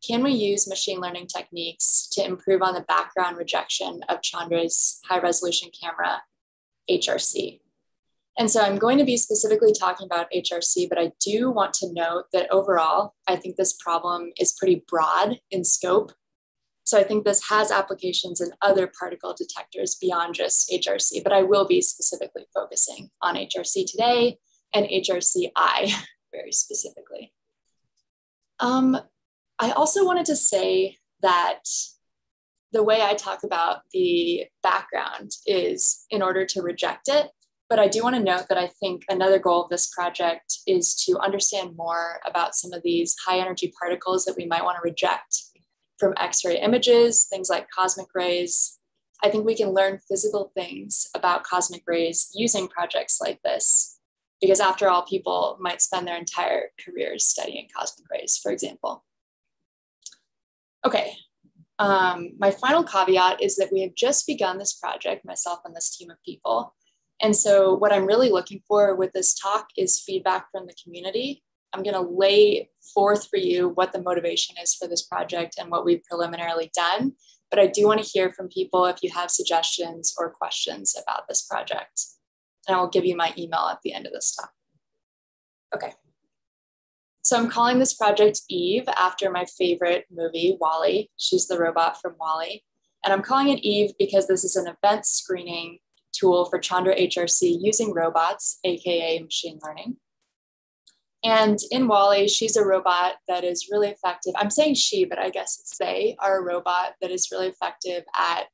Speaker 4: can we use machine learning techniques to improve on the background rejection of Chandra's high resolution camera, HRC? And so I'm going to be specifically talking about HRC, but I do want to note that overall, I think this problem is pretty broad in scope. So I think this has applications in other particle detectors beyond just HRC, but I will be specifically focusing on HRC today and HRCI very specifically. Um, I also wanted to say that the way I talk about the background is in order to reject it. But I do want to note that I think another goal of this project is to understand more about some of these high energy particles that we might want to reject from X ray images, things like cosmic rays. I think we can learn physical things about cosmic rays using projects like this because after all, people might spend their entire careers studying cosmic rays, for example. Okay, um, my final caveat is that we have just begun this project, myself and this team of people. And so what I'm really looking for with this talk is feedback from the community. I'm gonna lay forth for you what the motivation is for this project and what we've preliminarily done. But I do wanna hear from people if you have suggestions or questions about this project and I will give you my email at the end of this talk. Okay. So I'm calling this project Eve after my favorite movie, WALL-E. She's the robot from WALL-E. And I'm calling it Eve because this is an event screening tool for Chandra HRC using robots, AKA machine learning. And in WALL-E, she's a robot that is really effective. I'm saying she, but I guess it's they are a robot that is really effective at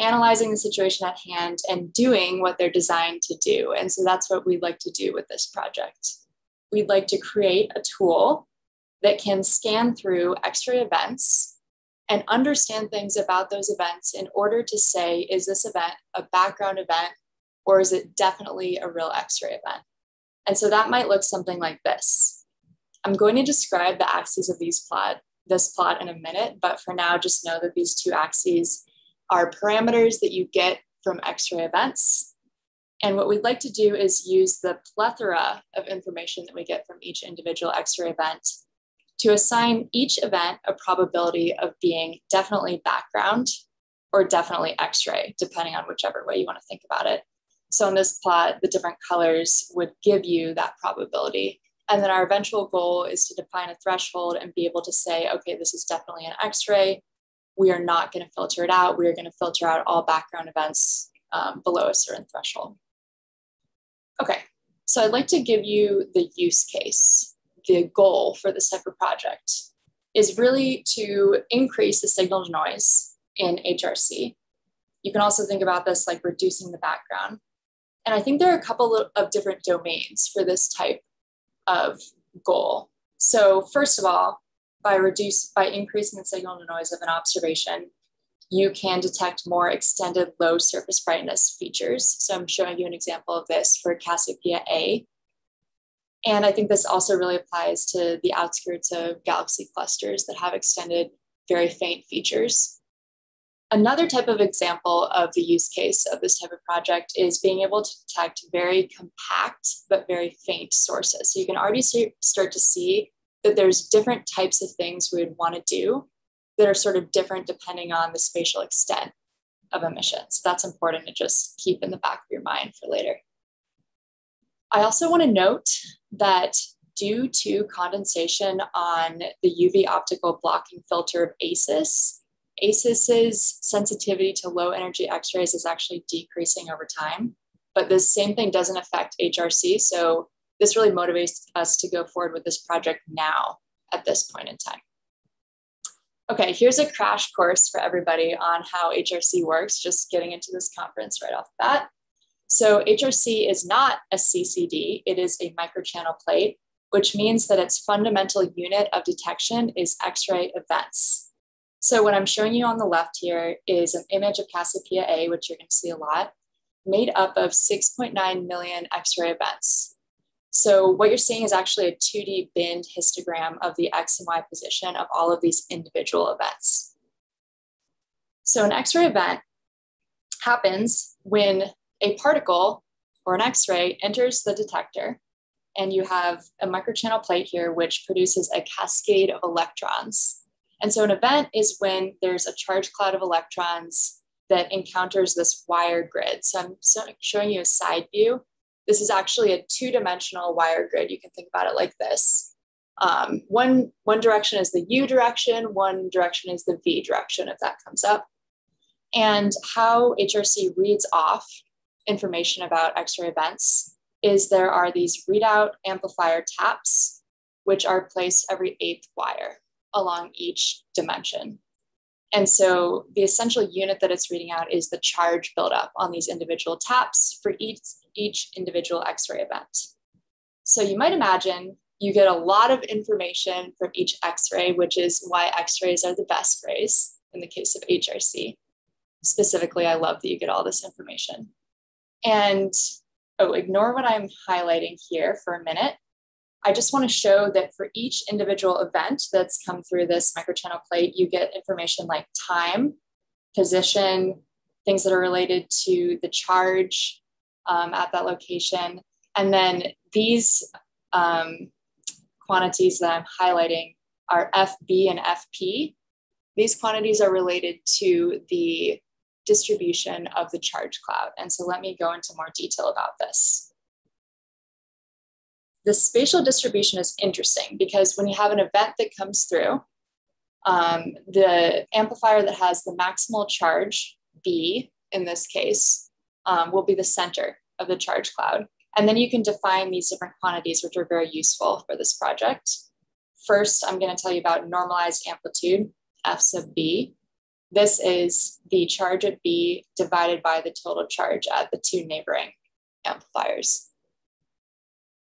Speaker 4: analyzing the situation at hand and doing what they're designed to do. And so that's what we'd like to do with this project. We'd like to create a tool that can scan through X ray events and understand things about those events in order to say, is this event a background event or is it definitely a real X ray event? And so that might look something like this. I'm going to describe the axes of these plot, this plot in a minute, but for now, just know that these two axes are parameters that you get from X-ray events. And what we'd like to do is use the plethora of information that we get from each individual X-ray event to assign each event a probability of being definitely background or definitely X-ray, depending on whichever way you want to think about it. So in this plot, the different colors would give you that probability. And then our eventual goal is to define a threshold and be able to say, okay, this is definitely an X-ray, we are not going to filter it out. We are going to filter out all background events um, below a certain threshold. Okay, so I'd like to give you the use case. The goal for this type of project is really to increase the signal to noise in HRC. You can also think about this like reducing the background. And I think there are a couple of different domains for this type of goal. So first of all, by reduce by increasing the signal to noise of an observation, you can detect more extended low surface brightness features. So I'm showing you an example of this for Cassiopeia A. And I think this also really applies to the outskirts of galaxy clusters that have extended very faint features. Another type of example of the use case of this type of project is being able to detect very compact but very faint sources. So you can already start to see that there's different types of things we would want to do that are sort of different depending on the spatial extent of emissions. That's important to just keep in the back of your mind for later. I also want to note that due to condensation on the UV optical blocking filter of ACIS. ACIS's sensitivity to low energy X-rays is actually decreasing over time, but the same thing doesn't affect HRC. So this really motivates us to go forward with this project now at this point in time. Okay, here's a crash course for everybody on how HRC works, just getting into this conference right off the bat. So HRC is not a CCD, it is a microchannel plate, which means that its fundamental unit of detection is X-ray events. So what I'm showing you on the left here is an image of Cassiopeia A, which you're gonna see a lot, made up of 6.9 million X-ray events. So what you're seeing is actually a 2D binned histogram of the X and Y position of all of these individual events. So an X-ray event happens when a particle or an X-ray enters the detector and you have a microchannel plate here which produces a cascade of electrons. And so an event is when there's a charge cloud of electrons that encounters this wire grid. So I'm showing you a side view this is actually a two-dimensional wire grid. You can think about it like this. Um, one, one direction is the U direction, one direction is the V direction, if that comes up. And how HRC reads off information about X-ray events is there are these readout amplifier taps, which are placed every eighth wire along each dimension. And so the essential unit that it's reading out is the charge buildup on these individual taps for each, each individual X-ray event. So you might imagine you get a lot of information from each X-ray, which is why X-rays are the best rays in the case of HRC. Specifically, I love that you get all this information. And oh, ignore what I'm highlighting here for a minute. I just want to show that for each individual event that's come through this microchannel plate, you get information like time, position, things that are related to the charge um, at that location. And then these um, quantities that I'm highlighting are FB and FP. These quantities are related to the distribution of the charge cloud. And so let me go into more detail about this the spatial distribution is interesting because when you have an event that comes through, um, the amplifier that has the maximal charge, B in this case, um, will be the center of the charge cloud. And then you can define these different quantities, which are very useful for this project. First, I'm going to tell you about normalized amplitude, F sub B. This is the charge at B divided by the total charge at the two neighboring amplifiers.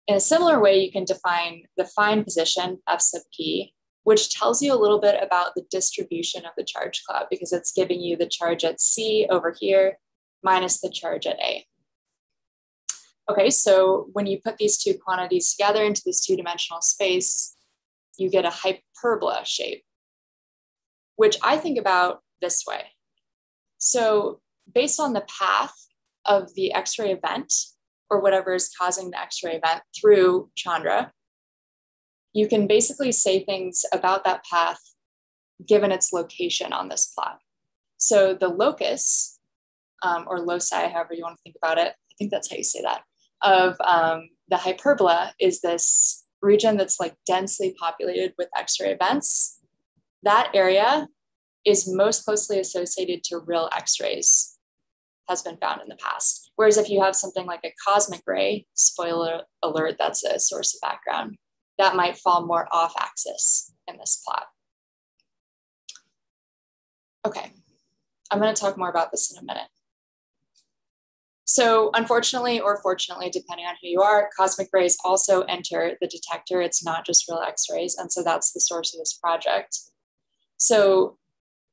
Speaker 4: In a similar way, you can define the fine position, F sub p, which tells you a little bit about the distribution of the charge cloud because it's giving you the charge at C over here minus the charge at A. Okay, so when you put these two quantities together into this two-dimensional space, you get a hyperbola shape, which I think about this way. So based on the path of the X-ray event, or whatever is causing the X-ray event through Chandra, you can basically say things about that path given its location on this plot. So the locus, um, or loci, however you want to think about it, I think that's how you say that, of um, the hyperbola is this region that's like densely populated with X-ray events. That area is most closely associated to real X-rays has been found in the past. Whereas if you have something like a cosmic ray, spoiler alert, that's a source of background, that might fall more off axis in this plot. Okay, I'm going to talk more about this in a minute. So unfortunately or fortunately, depending on who you are, cosmic rays also enter the detector. It's not just real X-rays. And so that's the source of this project. So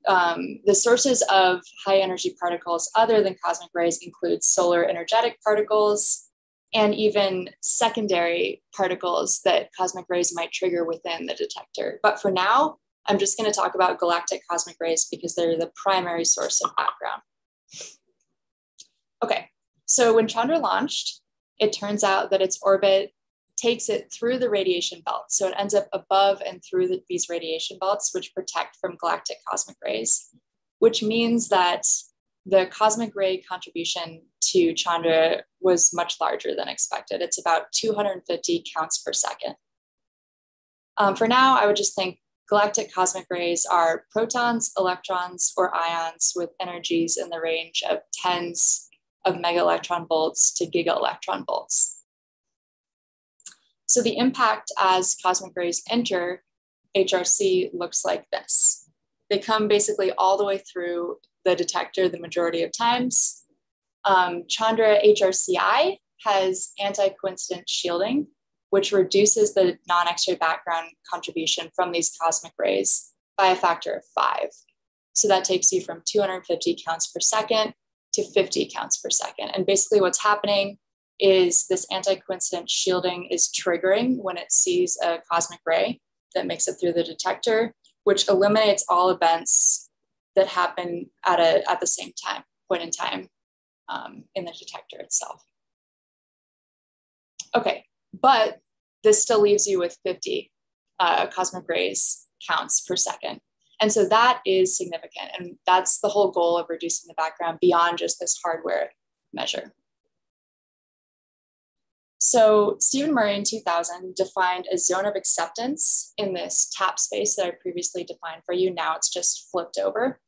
Speaker 4: um, the sources of high energy particles other than cosmic rays include solar energetic particles and even secondary particles that cosmic rays might trigger within the detector. But for now, I'm just going to talk about galactic cosmic rays because they're the primary source of background. Okay, so when Chandra launched, it turns out that its orbit takes it through the radiation belt. So it ends up above and through the, these radiation belts, which protect from galactic cosmic rays, which means that the cosmic ray contribution to Chandra was much larger than expected. It's about 250 counts per second. Um, for now, I would just think galactic cosmic rays are protons, electrons, or ions with energies in the range of tens of mega electron volts to giga electron volts. So the impact as cosmic rays enter HRC looks like this. They come basically all the way through the detector the majority of times. Um, Chandra HRCI has anti-coincident shielding, which reduces the non-X-ray background contribution from these cosmic rays by a factor of five. So that takes you from 250 counts per second to 50 counts per second. And basically what's happening is this anti-coincident shielding is triggering when it sees a cosmic ray that makes it through the detector, which eliminates all events that happen at, a, at the same time, point in time um, in the detector itself. Okay, but this still leaves you with 50 uh, cosmic rays counts per second. And so that is significant. And that's the whole goal of reducing the background beyond just this hardware measure. So Stephen Murray in 2000 defined a zone of acceptance in this tap space that I previously defined for you. Now it's just flipped over.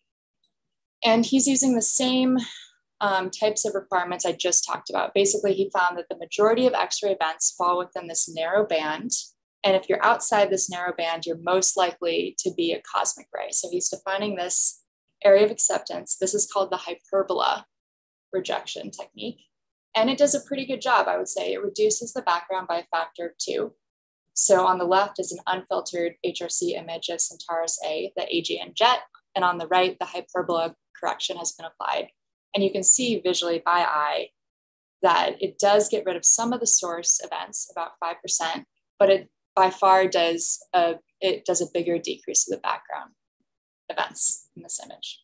Speaker 4: And he's using the same um, types of requirements I just talked about. Basically, he found that the majority of X-ray events fall within this narrow band. And if you're outside this narrow band, you're most likely to be a cosmic ray. So he's defining this area of acceptance. This is called the hyperbola rejection technique. And it does a pretty good job, I would say. It reduces the background by a factor of two. So on the left is an unfiltered HRC image of Centaurus A, the AGN jet. And on the right, the hyperbola correction has been applied. And you can see visually by eye that it does get rid of some of the source events, about 5%, but it by far does a, it does a bigger decrease of the background events in this image.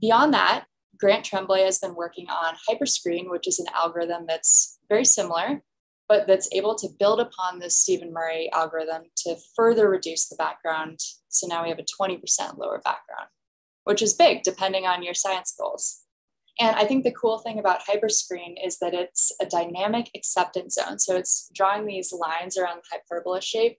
Speaker 4: Beyond that, Grant Tremblay has been working on Hyperscreen, which is an algorithm that's very similar, but that's able to build upon this Stephen Murray algorithm to further reduce the background. So now we have a 20% lower background, which is big depending on your science goals. And I think the cool thing about Hyperscreen is that it's a dynamic acceptance zone. So it's drawing these lines around the hyperbola shape,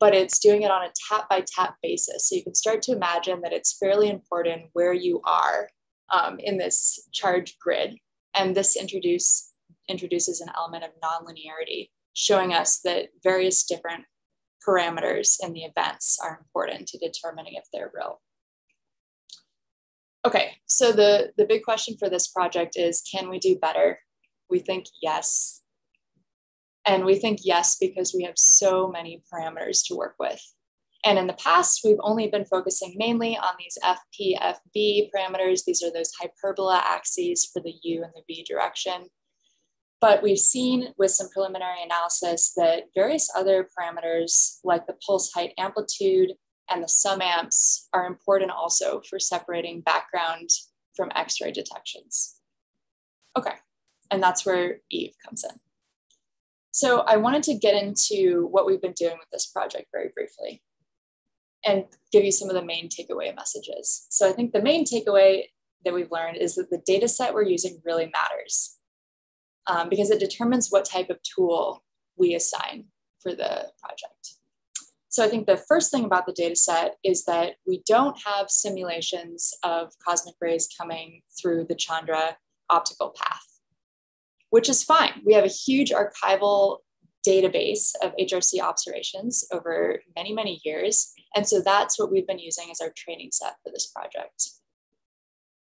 Speaker 4: but it's doing it on a tap by tap basis. So you can start to imagine that it's fairly important where you are um, in this charge grid. And this introduce, introduces an element of nonlinearity, showing us that various different parameters in the events are important to determining if they're real. Okay, so the, the big question for this project is, can we do better? We think yes. And we think yes because we have so many parameters to work with. And in the past, we've only been focusing mainly on these FPFB parameters. These are those hyperbola axes for the U and the V direction. But we've seen with some preliminary analysis that various other parameters like the pulse height amplitude and the sum amps are important also for separating background from X-ray detections. Okay, and that's where Eve comes in. So I wanted to get into what we've been doing with this project very briefly and give you some of the main takeaway messages. So I think the main takeaway that we've learned is that the data set we're using really matters um, because it determines what type of tool we assign for the project. So I think the first thing about the data set is that we don't have simulations of cosmic rays coming through the Chandra optical path, which is fine. We have a huge archival database of HRC observations over many, many years. And so that's what we've been using as our training set for this project.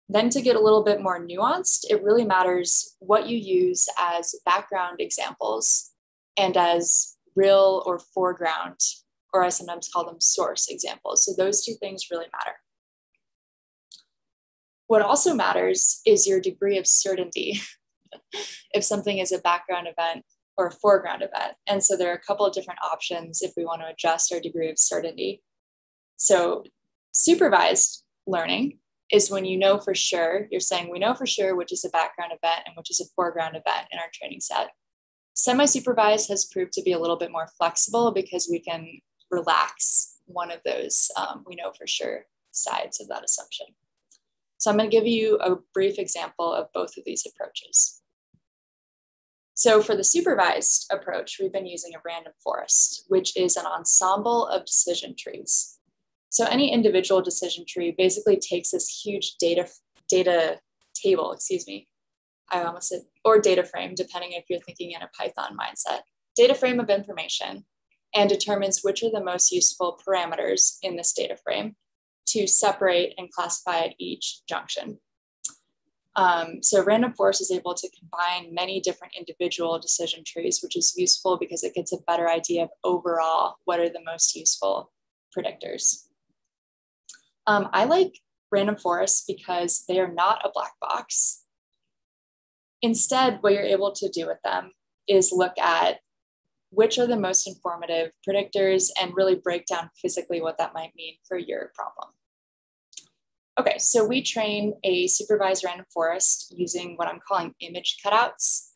Speaker 4: Then to get a little bit more nuanced, it really matters what you use as background examples and as real or foreground, or I sometimes call them source examples. So those two things really matter. What also matters is your degree of certainty. if something is a background event or a foreground event. And so there are a couple of different options if we want to adjust our degree of certainty. So supervised learning is when you know for sure, you're saying we know for sure which is a background event and which is a foreground event in our training set. Semi-supervised has proved to be a little bit more flexible because we can relax one of those um, we know for sure sides of that assumption. So I'm going to give you a brief example of both of these approaches. So for the supervised approach, we've been using a random forest, which is an ensemble of decision trees. So any individual decision tree basically takes this huge data, data table, excuse me, I almost said, or data frame, depending if you're thinking in a Python mindset, data frame of information, and determines which are the most useful parameters in this data frame to separate and classify at each junction. Um, so random forest is able to combine many different individual decision trees, which is useful because it gets a better idea of overall what are the most useful predictors. Um, I like random forests because they are not a black box. Instead, what you're able to do with them is look at which are the most informative predictors and really break down physically what that might mean for your problem. Okay, so we train a supervised random forest using what I'm calling image cutouts.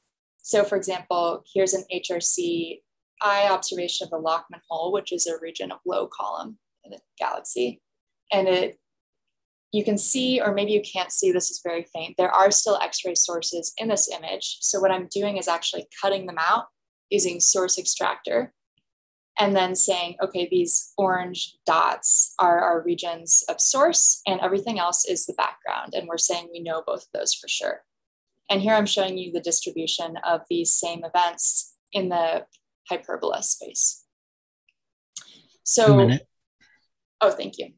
Speaker 4: So for example, here's an HRC eye observation of the Lockman hole, which is a region of low column in the galaxy. And it, you can see, or maybe you can't see, this is very faint. There are still X-ray sources in this image. So what I'm doing is actually cutting them out using source extractor and then saying, okay, these orange dots are our regions of source and everything else is the background. And we're saying we know both of those for sure. And here I'm showing you the distribution of these same events in the hyperbola space. So, oh, thank you.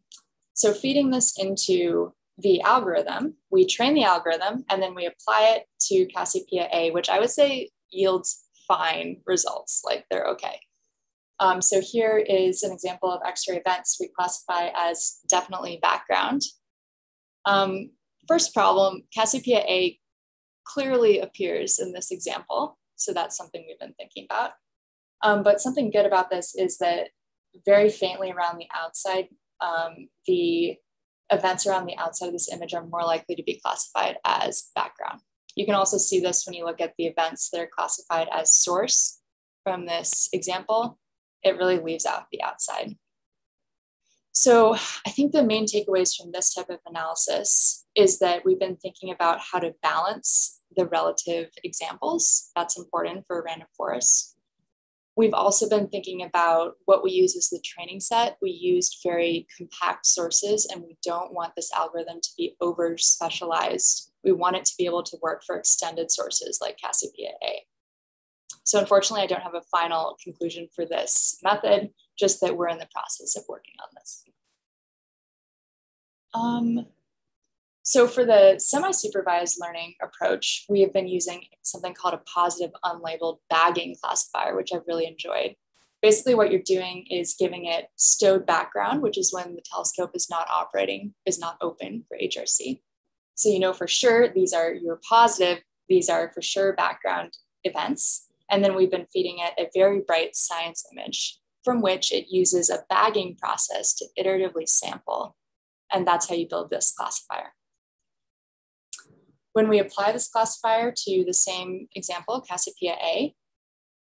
Speaker 4: So feeding this into the algorithm, we train the algorithm and then we apply it to Cassiopeia A, which I would say yields fine results, like they're okay. Um, so here is an example of X-ray events we classify as definitely background. Um, first problem, Cassiopeia A clearly appears in this example. So that's something we've been thinking about. Um, but something good about this is that very faintly around the outside, um, the events around the outside of this image are more likely to be classified as background. You can also see this when you look at the events that are classified as source from this example it really leaves out the outside. So I think the main takeaways from this type of analysis is that we've been thinking about how to balance the relative examples. That's important for random forests. We've also been thinking about what we use as the training set. We used very compact sources and we don't want this algorithm to be over specialized. We want it to be able to work for extended sources like Cassiopeia A. So unfortunately, I don't have a final conclusion for this method, just that we're in the process of working on this. Um, so for the semi-supervised learning approach, we have been using something called a positive unlabeled bagging classifier, which I've really enjoyed. Basically what you're doing is giving it stowed background, which is when the telescope is not operating, is not open for HRC. So you know for sure these are your positive, these are for sure background events. And then we've been feeding it a very bright science image from which it uses a bagging process to iteratively sample. And that's how you build this classifier. When we apply this classifier to the same example, Cassiopeia A,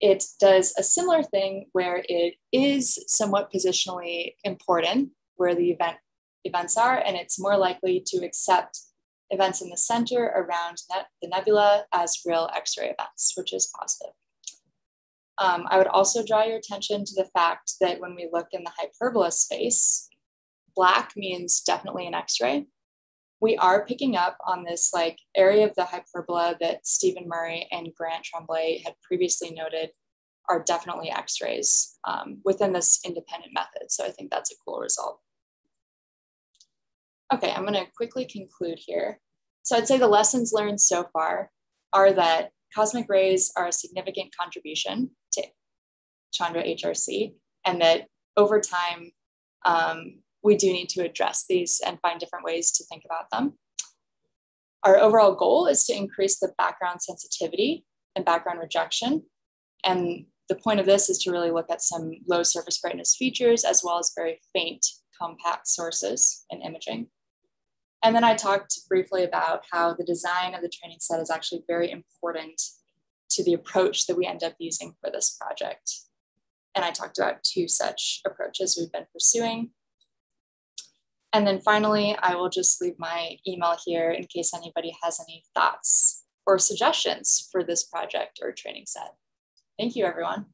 Speaker 4: it does a similar thing where it is somewhat positionally important where the event events are, and it's more likely to accept events in the center around the nebula as real X-ray events, which is positive. Um, I would also draw your attention to the fact that when we look in the hyperbola space, black means definitely an X-ray. We are picking up on this like area of the hyperbola that Stephen Murray and Grant Tremblay had previously noted are definitely X-rays um, within this independent method. So I think that's a cool result. Okay, I'm gonna quickly conclude here. So I'd say the lessons learned so far are that cosmic rays are a significant contribution Chandra HRC, and that over time, um, we do need to address these and find different ways to think about them. Our overall goal is to increase the background sensitivity and background rejection. And the point of this is to really look at some low surface brightness features as well as very faint compact sources in imaging. And then I talked briefly about how the design of the training set is actually very important to the approach that we end up using for this project. And I talked about two such approaches we've been pursuing. And then finally, I will just leave my email here in case anybody has any thoughts or suggestions for this project or training set. Thank you, everyone.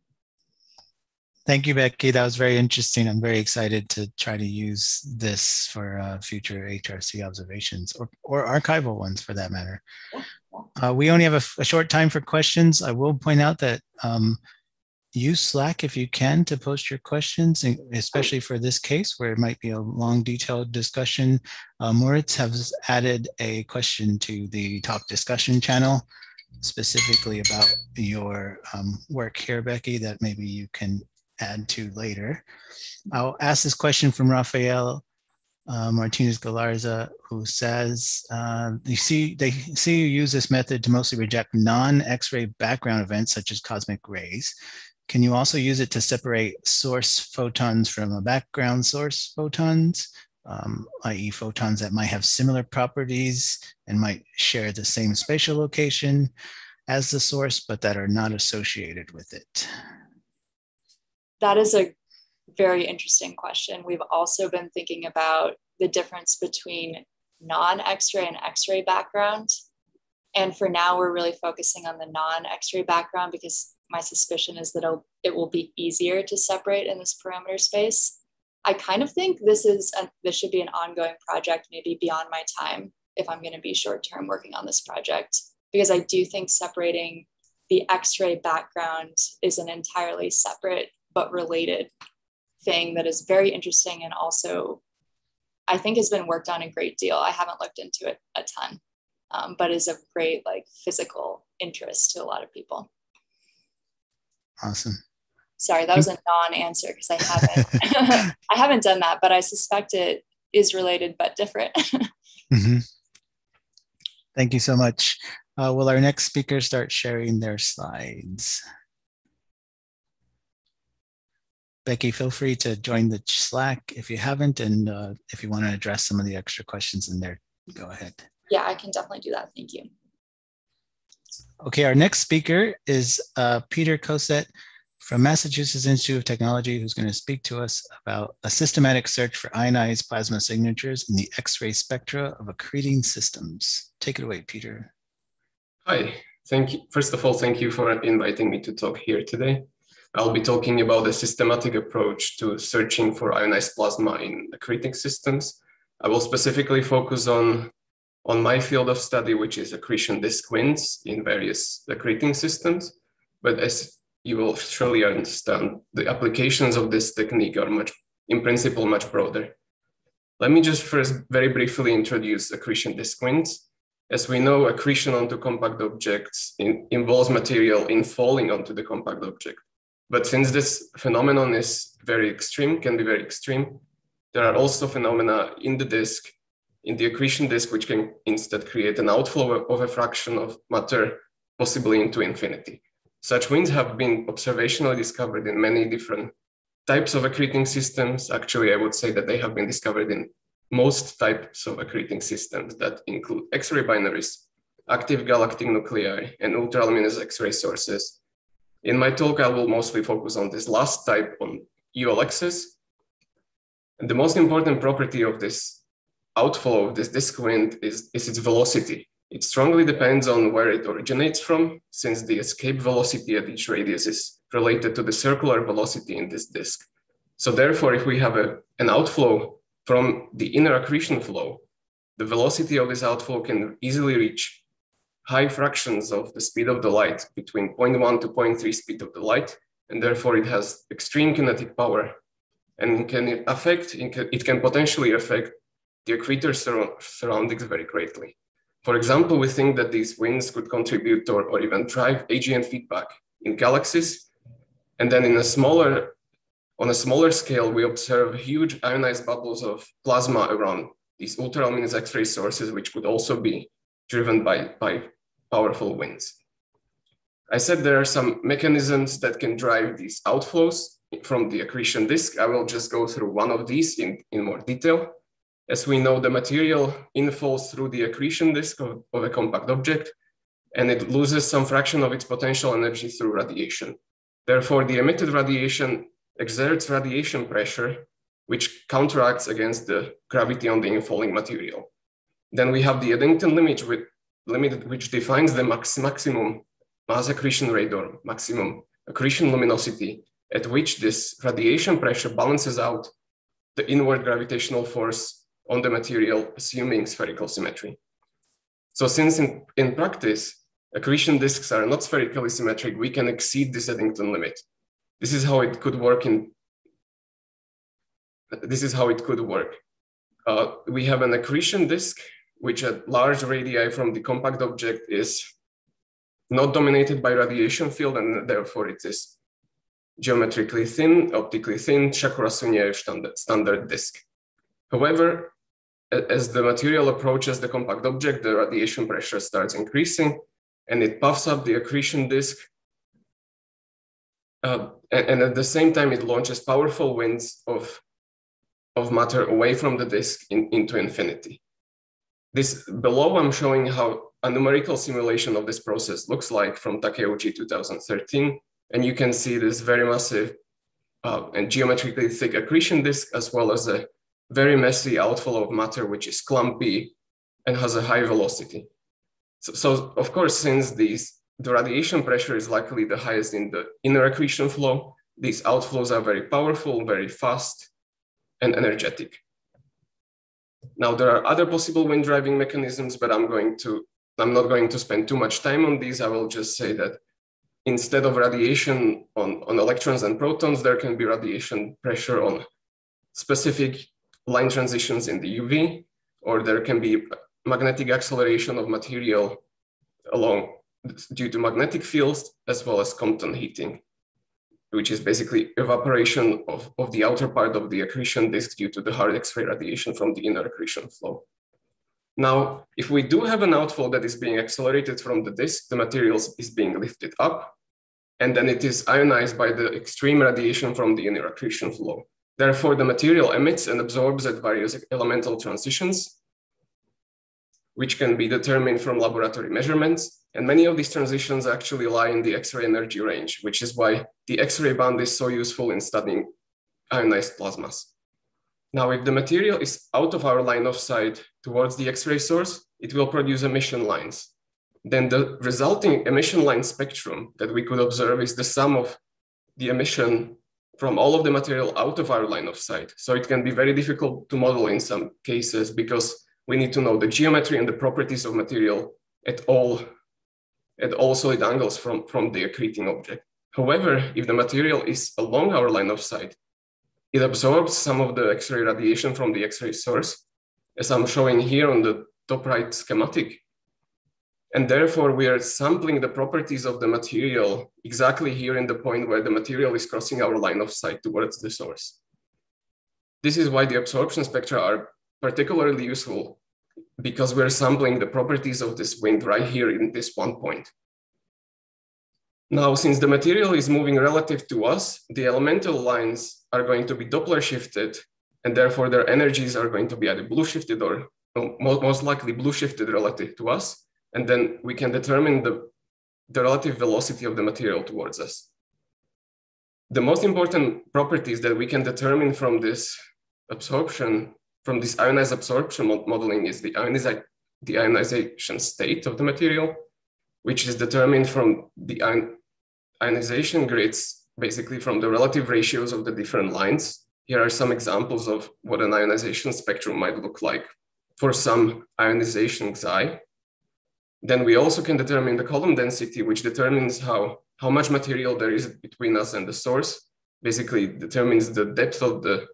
Speaker 1: Thank you, Becky. That was very interesting. I'm very excited to try to use this for uh, future HRC observations or, or archival ones for that matter. Uh, we only have a, a, short time for questions. I will point out that um, use Slack if you can to post your questions, especially for this case where it might be a long, detailed discussion. Uh, Moritz has added a question to the talk discussion channel specifically about your um, work here, Becky, that maybe you can add to later. I'll ask this question from Rafael uh, Martinez Galarza, who says, uh, you see, they see you use this method to mostly reject non-X-ray background events such as cosmic rays. Can you also use it to separate source photons from a background source photons, um, i.e. photons that might have similar properties and might share the same spatial location as the source, but that are not associated with it?
Speaker 4: that is a very interesting question. We've also been thinking about the difference between non X ray and X ray background. And for now, we're really focusing on the non X ray background because my suspicion is that it will be easier to separate in this parameter space. I kind of think this is a, this should be an ongoing project, maybe beyond my time if I'm going to be short term working on this project, because I do think separating the X-ray background is an entirely separate but related thing that is very interesting and also I think has been worked on a great deal. I haven't looked into it a ton, um, but is of great like physical interest to a lot of people.
Speaker 1: Awesome.
Speaker 4: Sorry, that was a non-answer because I haven't I haven't done that, but I suspect it is related but different. mm-hmm.
Speaker 1: Thank you so much. Uh, will our next speaker start sharing their slides? Becky, feel free to join the Slack if you haven't, and uh, if you want to address some of the extra questions in there, go ahead.
Speaker 4: Yeah, I can definitely do that. Thank you.
Speaker 1: Okay, our next speaker is uh, Peter Kosec from Massachusetts Institute of Technology, who's going to speak to us about a systematic search for ionized plasma signatures in the X-ray spectra of accreting systems. Take it away, Peter.
Speaker 5: Hi, thank you. First of all, thank you for inviting me to talk here today. I'll be talking about a systematic approach to searching for ionized plasma in accreting systems. I will specifically focus on, on my field of study, which is accretion disk winds in various accreting systems. But as you will surely understand, the applications of this technique are much, in principle, much broader. Let me just first very briefly introduce accretion disk winds. As we know, accretion onto compact objects in, involves material in falling onto the compact object. But since this phenomenon is very extreme, can be very extreme, there are also phenomena in the disk, in the accretion disk, which can instead create an outflow of a fraction of matter, possibly into infinity. Such winds have been observationally discovered in many different types of accreting systems. Actually, I would say that they have been discovered in most types of accreting systems that include X-ray binaries, active galactic nuclei, and ultraluminous X-ray sources, in my talk, I will mostly focus on this last type on ULXs. And the most important property of this outflow of this disk wind is, is its velocity. It strongly depends on where it originates from, since the escape velocity at each radius is related to the circular velocity in this disk. So therefore, if we have a, an outflow from the inner accretion flow, the velocity of this outflow can easily reach high fractions of the speed of the light between 0.1 to 0.3 speed of the light, and therefore it has extreme kinetic power and can affect, it can potentially affect the accretor sur surroundings very greatly. For example, we think that these winds could contribute or, or even drive AGN feedback in galaxies. And then in a smaller, on a smaller scale, we observe huge ionized bubbles of plasma around these ultraluminous X-ray sources, which could also be driven by, by powerful winds. I said there are some mechanisms that can drive these outflows from the accretion disk. I will just go through one of these in, in more detail. As we know, the material inflows through the accretion disk of, of a compact object, and it loses some fraction of its potential energy through radiation. Therefore, the emitted radiation exerts radiation pressure, which counteracts against the gravity on the infalling material. Then we have the Eddington limit, limit which defines the max maximum mass accretion rate or maximum accretion luminosity at which this radiation pressure balances out the inward gravitational force on the material, assuming spherical symmetry. So since in, in practice, accretion disks are not spherically symmetric, we can exceed this Eddington limit. This is how it could work in, this is how it could work. Uh, we have an accretion disk, which at large radii from the compact object is not dominated by radiation field, and therefore it is geometrically thin, optically thin, Shakura-Sunyaev standard, standard disk. However, as the material approaches the compact object, the radiation pressure starts increasing and it puffs up the accretion disk. Uh, and, and, at the same time, it launches powerful winds of, of matter away from the disk in, into infinity. This below, I'm showing how a numerical simulation of this process looks like from Takeuchi 2013. And you can see this very massive uh, and geometrically thick accretion disk, as well as a very messy outflow of matter, which is clumpy and has a high velocity. So, so of course, since these, the radiation pressure is likely the highest in the inner accretion flow, these outflows are very powerful, very fast, and energetic. Now, there are other possible wind driving mechanisms, but I'm going to, I'm not going to spend too much time on these. I will just say that instead of radiation on, on electrons and protons, there can be radiation pressure on specific line transitions in the UV, or there can be magnetic acceleration of material along due to magnetic fields, as well as Compton heating, which is basically evaporation of, of the outer part of the accretion disk due to the hard X-ray radiation from the inner accretion flow. Now, if we do have an outflow that is being accelerated from the disk, the material is being lifted up, and then it is ionized by the extreme radiation from the inner accretion flow. Therefore, the material emits and absorbs at various elemental transitions, which can be determined from laboratory measurements. And many of these transitions actually lie in the X-ray energy range, which is why the X-ray band is so useful in studying ionized plasmas. Now, if the material is out of our line of sight towards the X-ray source, it will produce emission lines. Then the resulting emission line spectrum that we could observe is the sum of the emission from all of the material out of our line of sight. So it can be very difficult to model in some cases because we need to know the geometry and the properties of material at all, at all solid angles from, from the accreting object. However, if the material is along our line of sight, it absorbs some of the X-ray radiation from the X-ray source, as I'm showing here on the top right schematic. And therefore, we are sampling the properties of the material exactly here in the point where the material is crossing our line of sight towards the source. This is why the absorption spectra are particularly useful because we're sampling the properties of this wind right here in this one point. Now, since the material is moving relative to us, the elemental lines are going to be Doppler shifted, and therefore their energies are going to be either blue shifted or most likely blue shifted relative to us. And then we can determine the, the relative velocity of the material towards us. The most important properties that we can determine from this absorption, from this ionized absorption modeling is the, the ionization state of the material, which is determined from the ion ionization grids, basically from the relative ratios of the different lines. Here are some examples of what an ionization spectrum might look like for some ionization Xi. Then we also can determine the column density, which determines how, how much material there is between us and the source, basically determines the depth of the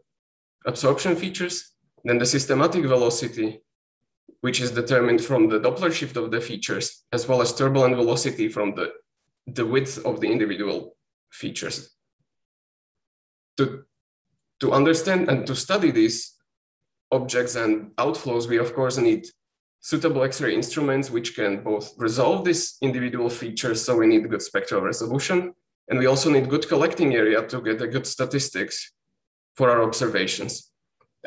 Speaker 5: absorption features. Then the systematic velocity, which is determined from the Doppler shift of the features, as well as turbulent velocity from the, the width of the individual features. To, to understand and to study these objects and outflows, we of course need suitable X-ray instruments which can both resolve these individual features, so we need good spectral resolution, and we also need good collecting area to get a good statistics for our observations.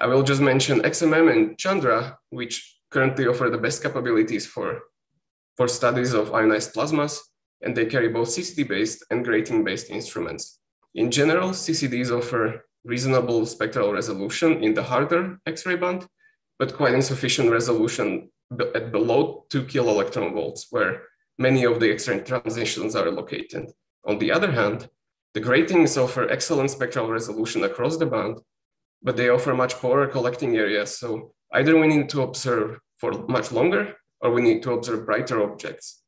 Speaker 5: I will just mention XMM and Chandra, which currently offer the best capabilities for, for studies of ionized plasmas, and they carry both CCD-based and grating-based instruments. In general, CCDs offer reasonable spectral resolution in the harder X-ray band, but quite insufficient resolution at below two kilo electron volts, where many of the X-ray transitions are located. On the other hand, the gratings offer excellent spectral resolution across the band, but they offer much poorer collecting areas. So either we need to observe for much longer or we need to observe brighter objects.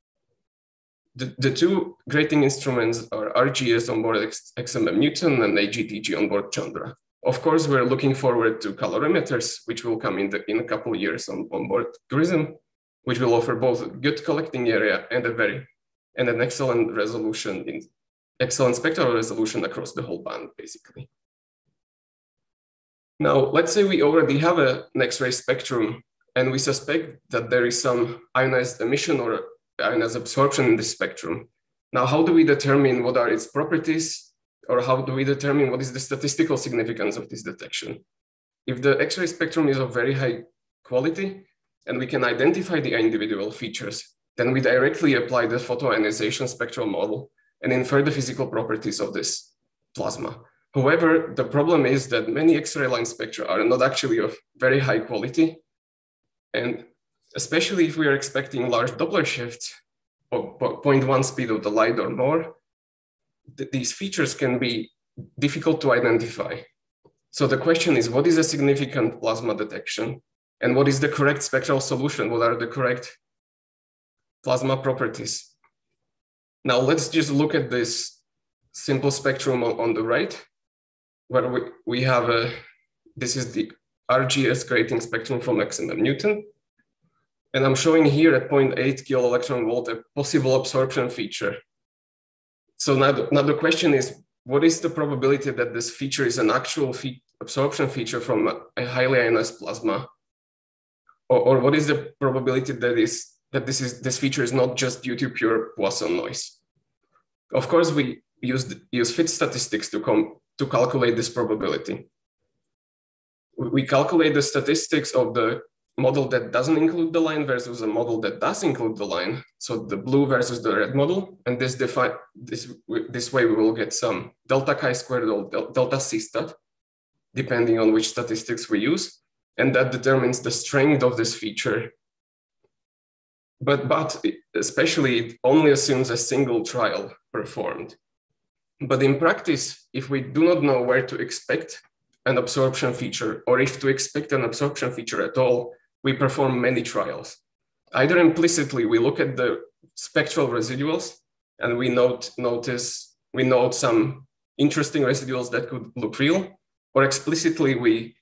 Speaker 5: The, the two grating instruments are RGS on board XMM Newton and HETG on board Chandra. Of course, we're looking forward to calorimeters, which will come in, the, in a couple years on, on board XRISM, which will offer both a good collecting area and a very and an excellent resolution in excellent spectral resolution across the whole band, basically. Now, let's say we already have a, an X-ray spectrum and we suspect that there is some ionized emission or ionized absorption in the spectrum. Now, how do we determine what are its properties or how do we determine what is the statistical significance of this detection? If the X-ray spectrum is of very high quality and we can identify the individual features, then we directly apply the photoionization spectral model and infer the physical properties of this plasma. However, the problem is that many X-ray line spectra are not actually of very high quality. And especially if we are expecting large Doppler shifts of 0.1 speed of the light or more, th these features can be difficult to identify. So the question is, what is a significant plasma detection? And what is the correct spectral solution? What are the correct plasma properties? Now let's just look at this simple spectrum on, the right where we, we have a, this is the RGS grating spectrum from XMM Newton. And I'm showing here at 0.8 kilo electron volt a possible absorption feature. So now the, now the question is, what is the probability that this feature is an actual fe absorption feature from a, highly ionized plasma? Or, or, what is the probability that is that this is this feature is not just due to pure Poisson noise? Of course, we use use fit statistics to come to calculate this probability. We calculate the statistics of the model that doesn't include the line versus a model that does include the line. So the blue versus the red model. And this define this, this way we will get some delta chi squared or delta c stat, depending on which statistics we use. And that determines the strength of this feature. But, but especially it only assumes a single trial performed. But in practice, if we do not know where to expect an absorption feature, or if to expect an absorption feature at all, we perform many trials. Either implicitly, we look at the spectral residuals and we note, notice, we note some interesting residuals that could look real, or explicitly we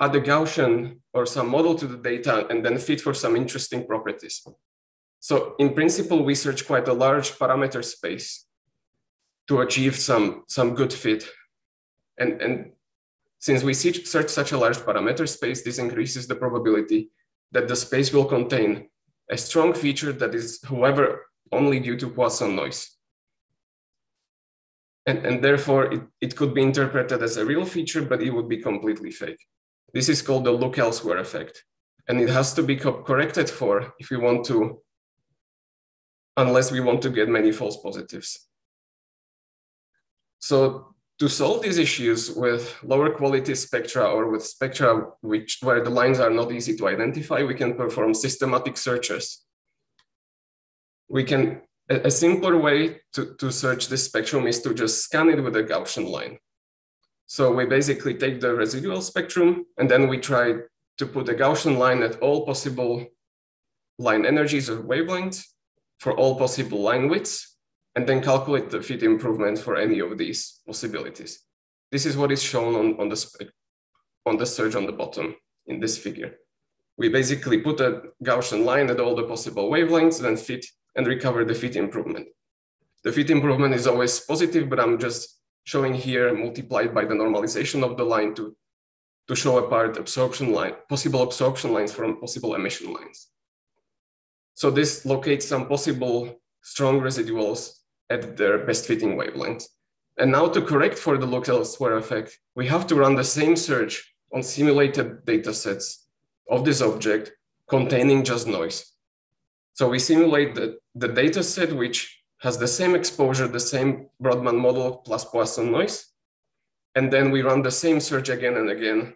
Speaker 5: add a Gaussian or some model to the data and then fit for some interesting properties. So in principle, we search quite a large parameter space to achieve some, some good fit. And, and since we search such a large parameter space, this increases the probability that the space will contain a strong feature that is, however, only due to Poisson noise. And, and therefore, it, it could be interpreted as a real feature, but it would be completely fake. This is called the look elsewhere effect. And it has to be co corrected for if we want to, unless we want to get many false positives. So to solve these issues with lower quality spectra or with spectra which where the lines are not easy to identify, we can perform systematic searches. We can, a, a simpler way to, to search this spectrum is to just scan it with a Gaussian line. So we basically take the residual spectrum and then we try to put a Gaussian line at all possible line energies or wavelengths for all possible line widths and then calculate the fit improvement for any of these possibilities. This is what is shown on, on, the, on the surge on the bottom in this figure. We basically put a Gaussian line at all the possible wavelengths, then fit and recover the fit improvement. The fit improvement is always positive, but I'm just showing here multiplied by the normalization of the line to, to show apart absorption line, possible absorption lines from possible emission lines. So this locates some possible strong residuals at their best fitting wavelength. And now to correct for the look elsewhere effect, we have to run the same search on simulated data sets of this object containing just noise. So we simulate the, the data set which has the same exposure, the same broadband model plus Poisson noise. And then we run the same search again and again.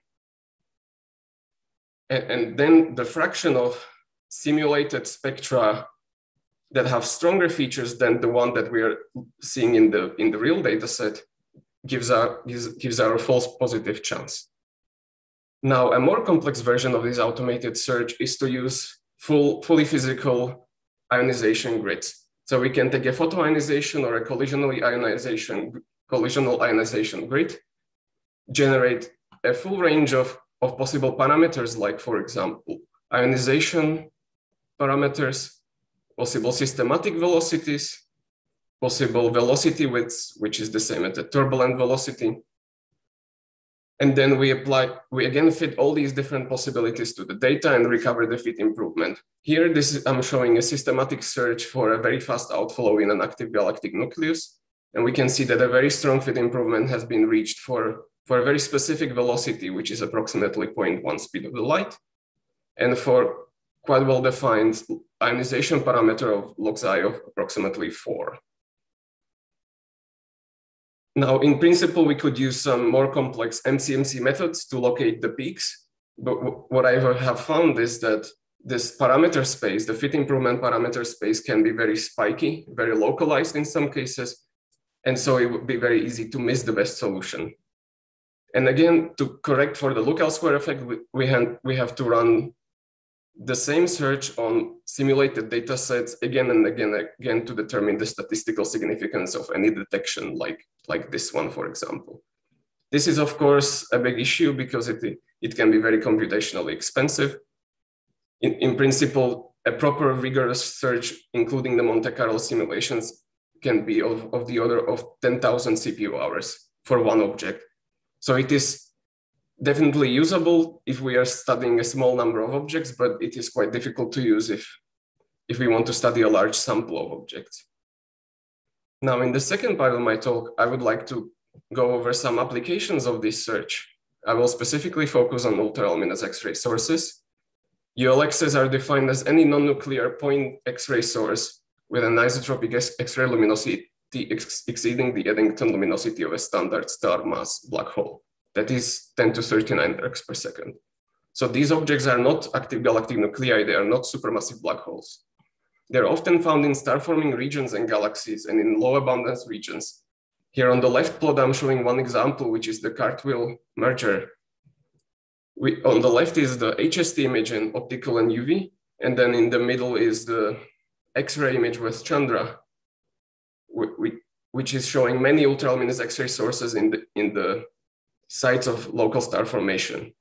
Speaker 5: And, and then the fraction of simulated spectra that have stronger features than the one that we are seeing in the in the real data set gives our gives, gives our false positive chance. Now, a more complex version of this automated search is to use full, fully physical ionization grids. So we can take a photoionization or a collisional ionization, collisional ionization grid, generate a full range of, of possible parameters, like, for example, ionization parameters, possible systematic velocities, possible velocity widths, which is the same as the turbulent velocity. And then we apply, we again fit all these different possibilities to the data and recover the fit improvement. Here, this is, I'm showing a systematic search for a very fast outflow in an active galactic nucleus. And we can see that a very strong fit improvement has been reached for, for a very specific velocity, which is approximately 0.1 speed of the light. And for quite well-defined ionization parameter of log of approximately four. Now, in principle, we could use some more complex MCMC methods to locate the peaks. But what I have found is that this parameter space, the fit improvement parameter space can be very spiky, very localized in some cases. And so it would be very easy to miss the best solution. And again, to correct for the look elsewhere effect, we have to run the same search on simulated data sets again and again and again to determine the statistical significance of any detection like, like this one, for example. This is, of course, a big issue because it, it can be very computationally expensive. In, in principle, a proper rigorous search, including the Monte Carlo simulations, can be of, of the order of 10,000 CPU hours for one object. So it is definitely usable if we are studying a small number of objects, but it is quite difficult to use if, if we want to study a large sample of objects. Now, in the second part of my talk, I would like to go over some applications of this search. I will specifically focus on ultra-luminous X-ray sources. ULXs are defined as any non-nuclear point X-ray source with an isotropic X-ray luminosity ex exceeding the Eddington luminosity of a standard star mass black hole that is 10 to 39 ergs per second. So these objects are not active galactic nuclei, they are not supermassive black holes. They're often found in star-forming regions and galaxies and in low abundance regions. Here on the left plot, I'm showing one example, which is the cartwheel merger. We, on the left is the HST image in optical and UV, and then in the middle is the X-ray image with Chandra, which is showing many ultraluminous X-ray sources in the, in the sites of local star formation.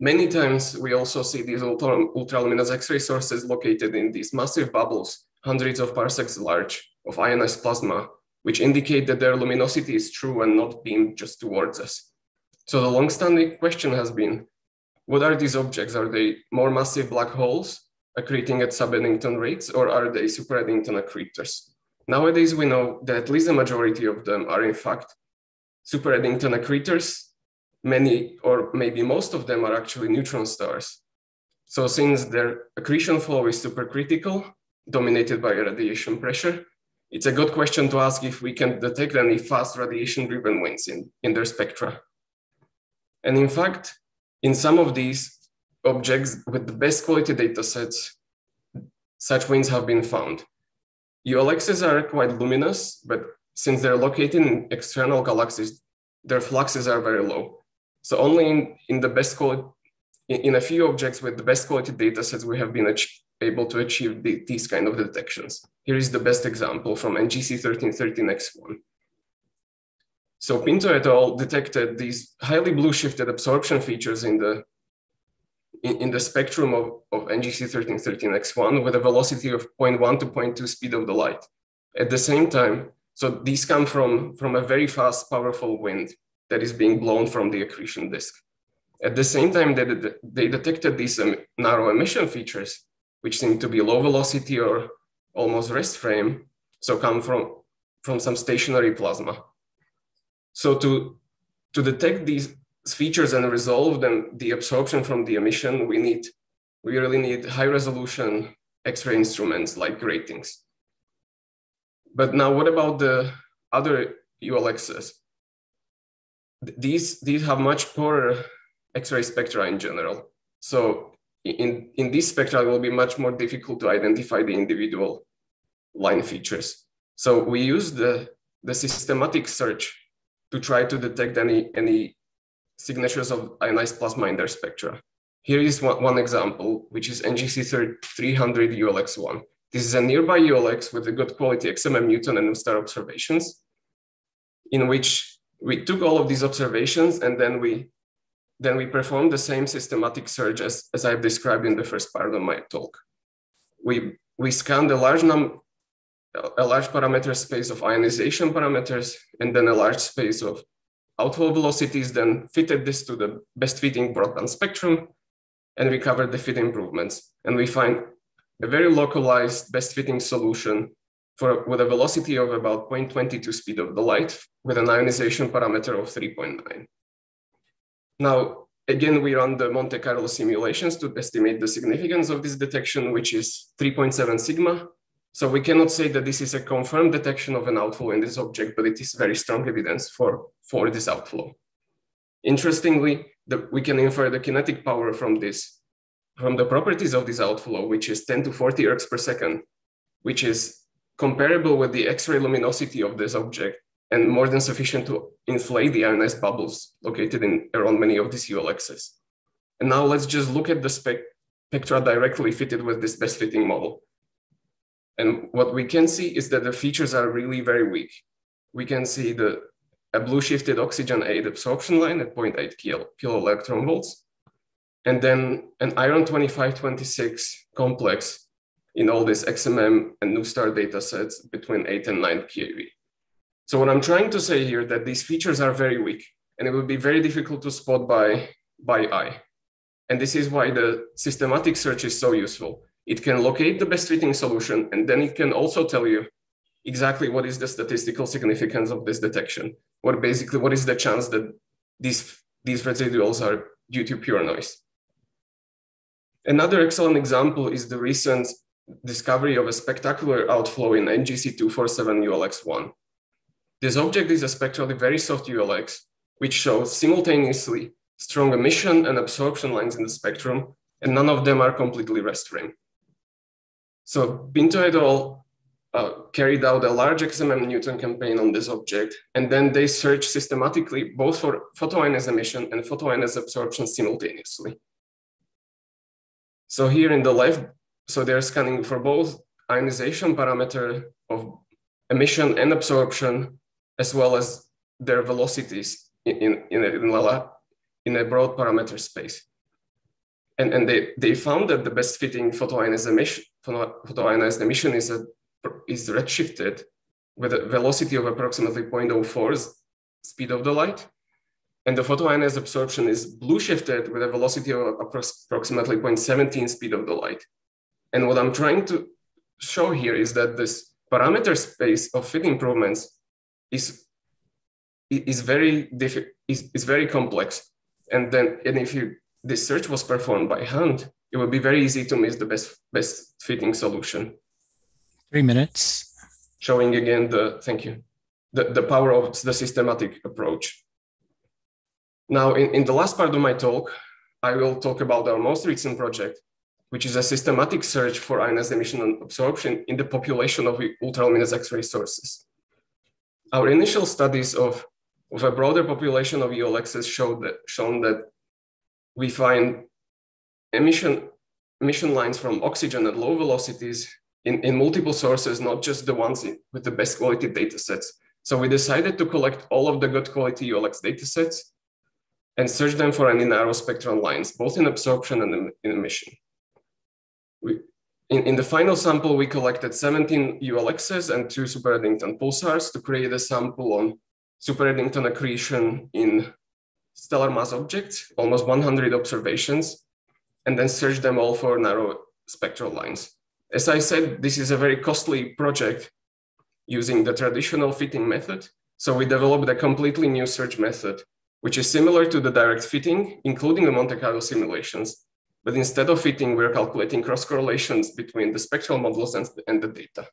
Speaker 5: Many times we also see these ultra, ultraluminous X-ray sources located in these massive bubbles, hundreds of parsecs large, of ionized plasma, which indicate that their luminosity is true and not beamed just towards us. So the long-standing question has been, what are these objects? Are they more massive black holes accreting at sub-Eddington rates, or are they super-Eddington accretors? Nowadays, we know that at least the majority of them are in fact super-Eddington accretors many or maybe most of them are actually neutron stars. So since their accretion flow is supercritical, dominated by radiation pressure, it's a good question to ask if we can detect any fast radiation-driven winds in, in their spectra. And in fact, in some of these objects with the best quality data sets, such winds have been found. ULXs are quite luminous, but since they're located in external galaxies, their fluxes are very low. So only in, in the best quality, in, a few objects with the best quality data sets, we have been able to achieve the, these kind of detections. Here is the best example from NGC 1313X1. So Pinto et al. detected these highly blue shifted absorption features in the in, in the spectrum of, of NGC 1313X1 with a velocity of 0.1 to 0.2 speed of the light. At the same time, so these come from, from a very fast, powerful wind that is being blown from the accretion disk. At the same time, they, they detected these um, narrow emission features, which seem to be low velocity or almost rest frame, so come from, from some stationary plasma. So to, to detect these features and resolve them, the absorption from the emission, we need, we really need high resolution X-ray instruments like gratings. But now what about the other ULXs? These these have much poorer X-ray spectra in general. So in, in this spectra, it will be much more difficult to identify the individual line features. So we use the, the systematic search to try to detect any, any signatures of ionized plasma in their spectra. Here is one, one example, which is NGC 300 ULX1. This is a nearby ULX with a good quality XMM Newton and NuSTAR observations, in which we took all of these observations and then we then we performed the same systematic search as, as I've described in the first part of my talk. We, we scanned a large num a large parameter space of ionization parameters and then a large space of outflow velocities, then fitted this to the best fitting broadband spectrum and we covered the fit improvements. And we find a very localized best fitting solution for, with a velocity of about 0.22 speed of the light with an ionization parameter of 3.9. Now, again, we run the Monte Carlo simulations to estimate the significance of this detection, which is 3.7 sigma. So we cannot say that this is a confirmed detection of an outflow in this object, but it is very strong evidence for, for this outflow. Interestingly, the, we can infer the kinetic power from this, from the properties of this outflow, which is 10 to 40 ergs per second, which is comparable with the X-ray luminosity of this object and more than sufficient to inflate the ionized bubbles located in around many of these ULXs. And now let's just look at the spectra directly fitted with this best fitting model. And what we can see is that the features are really very weak. We can see the a blue shifted oxygen 8 absorption line at 0.8 kilo, kilo electron volts, and then an iron 2526 complex in all these XMM and NuSTAR data sets between 8 and 9 keV. So what I'm trying to say here that these features are very weak and it would be very difficult to spot by, by eye. And this is why the systematic search is so useful. It can locate the best fitting solution and then it can also tell you exactly what is the statistical significance of this detection. What basically, what is the chance that these, these residuals are due to pure noise. Another excellent example is the recent discovery of a spectacular outflow in NGC 247 ULX1. This object is a spectrally very soft ULX, which shows simultaneously strong emission and absorption lines in the spectrum, and none of them are completely rest frame. So Pinto et al. Uh, carried out a large XMM Newton campaign on this object, and then they searched systematically both for photoionized emission and photoionized absorption simultaneously. So here in the left, so they're scanning for both ionization parameter of emission and absorption, as well as their velocities in, in, in, a, in, a, broad parameter space. And, and they, they found that the best fitting photoionized emission, photoionized emission is a is redshifted with a velocity of approximately 0.04 speed of the light. And the photoionized absorption is blue shifted with a velocity of approximately 0.17 speed of the light. And what I'm trying to show here is that this parameter space of fit improvements is, is very is, is very complex. And then, and if you this search was performed by hand, it would be very easy to miss the best best fitting solution.
Speaker 1: Three minutes.
Speaker 5: Showing again the, thank you, the, the power of the systematic approach. Now, in, in the last part of my talk, I will talk about our most recent project, which is a systematic search for ionized emission and absorption in the population of ultraluminous X-ray sources. Our initial studies of, of a broader population of ULXs showed that, shown that we find emission, emission lines from oxygen at low velocities in, in multiple sources, not just the ones in, with the best quality data sets. So we decided to collect all of the good quality ULX data sets and search them for any narrow spectral lines, both in absorption and in, in emission. In, in the final sample, we collected 17 ULXs and two super Eddington pulsars to create a sample on super Eddington accretion in stellar mass objects, almost 100 observations, and then search them all for narrow spectral lines. As I said, this is a very costly project using the traditional fitting method. So we developed a completely new search method, which is similar to the direct fitting, including the Monte Carlo simulations. But instead of fitting, we're calculating cross correlations between the spectral models and, and the data.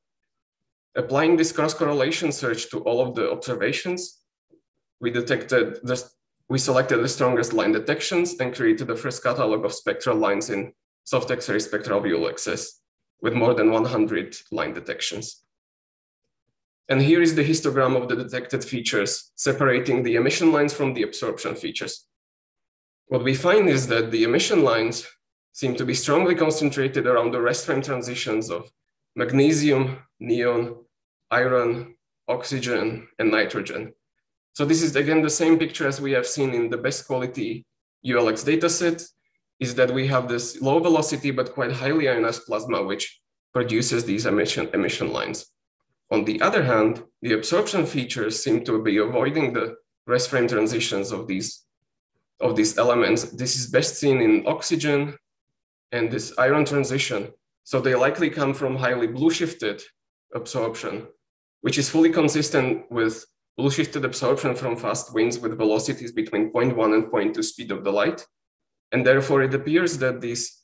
Speaker 5: Applying this cross correlation search to all of the observations, we detected the, we selected the strongest line detections and created the first catalog of spectral lines in soft X-ray spectral ULXs with more than 100 line detections. And here is the histogram of the detected features, separating the emission lines from the absorption features. What we find is that the emission lines seem to be strongly concentrated around the rest frame transitions of magnesium, neon, iron, oxygen, and nitrogen. So this is again the same picture as we have seen in the best quality ULX dataset, is that we have this low velocity but quite highly ionized plasma, which produces these emission, emission lines. On the other hand, the absorption features seem to be avoiding the rest frame transitions of these, of these elements. This is best seen in oxygen and this iron transition. So they likely come from highly blue shifted absorption, which is fully consistent with blue shifted absorption from fast winds with velocities between 0.1 and 0.2 speed of the light. And therefore it appears that this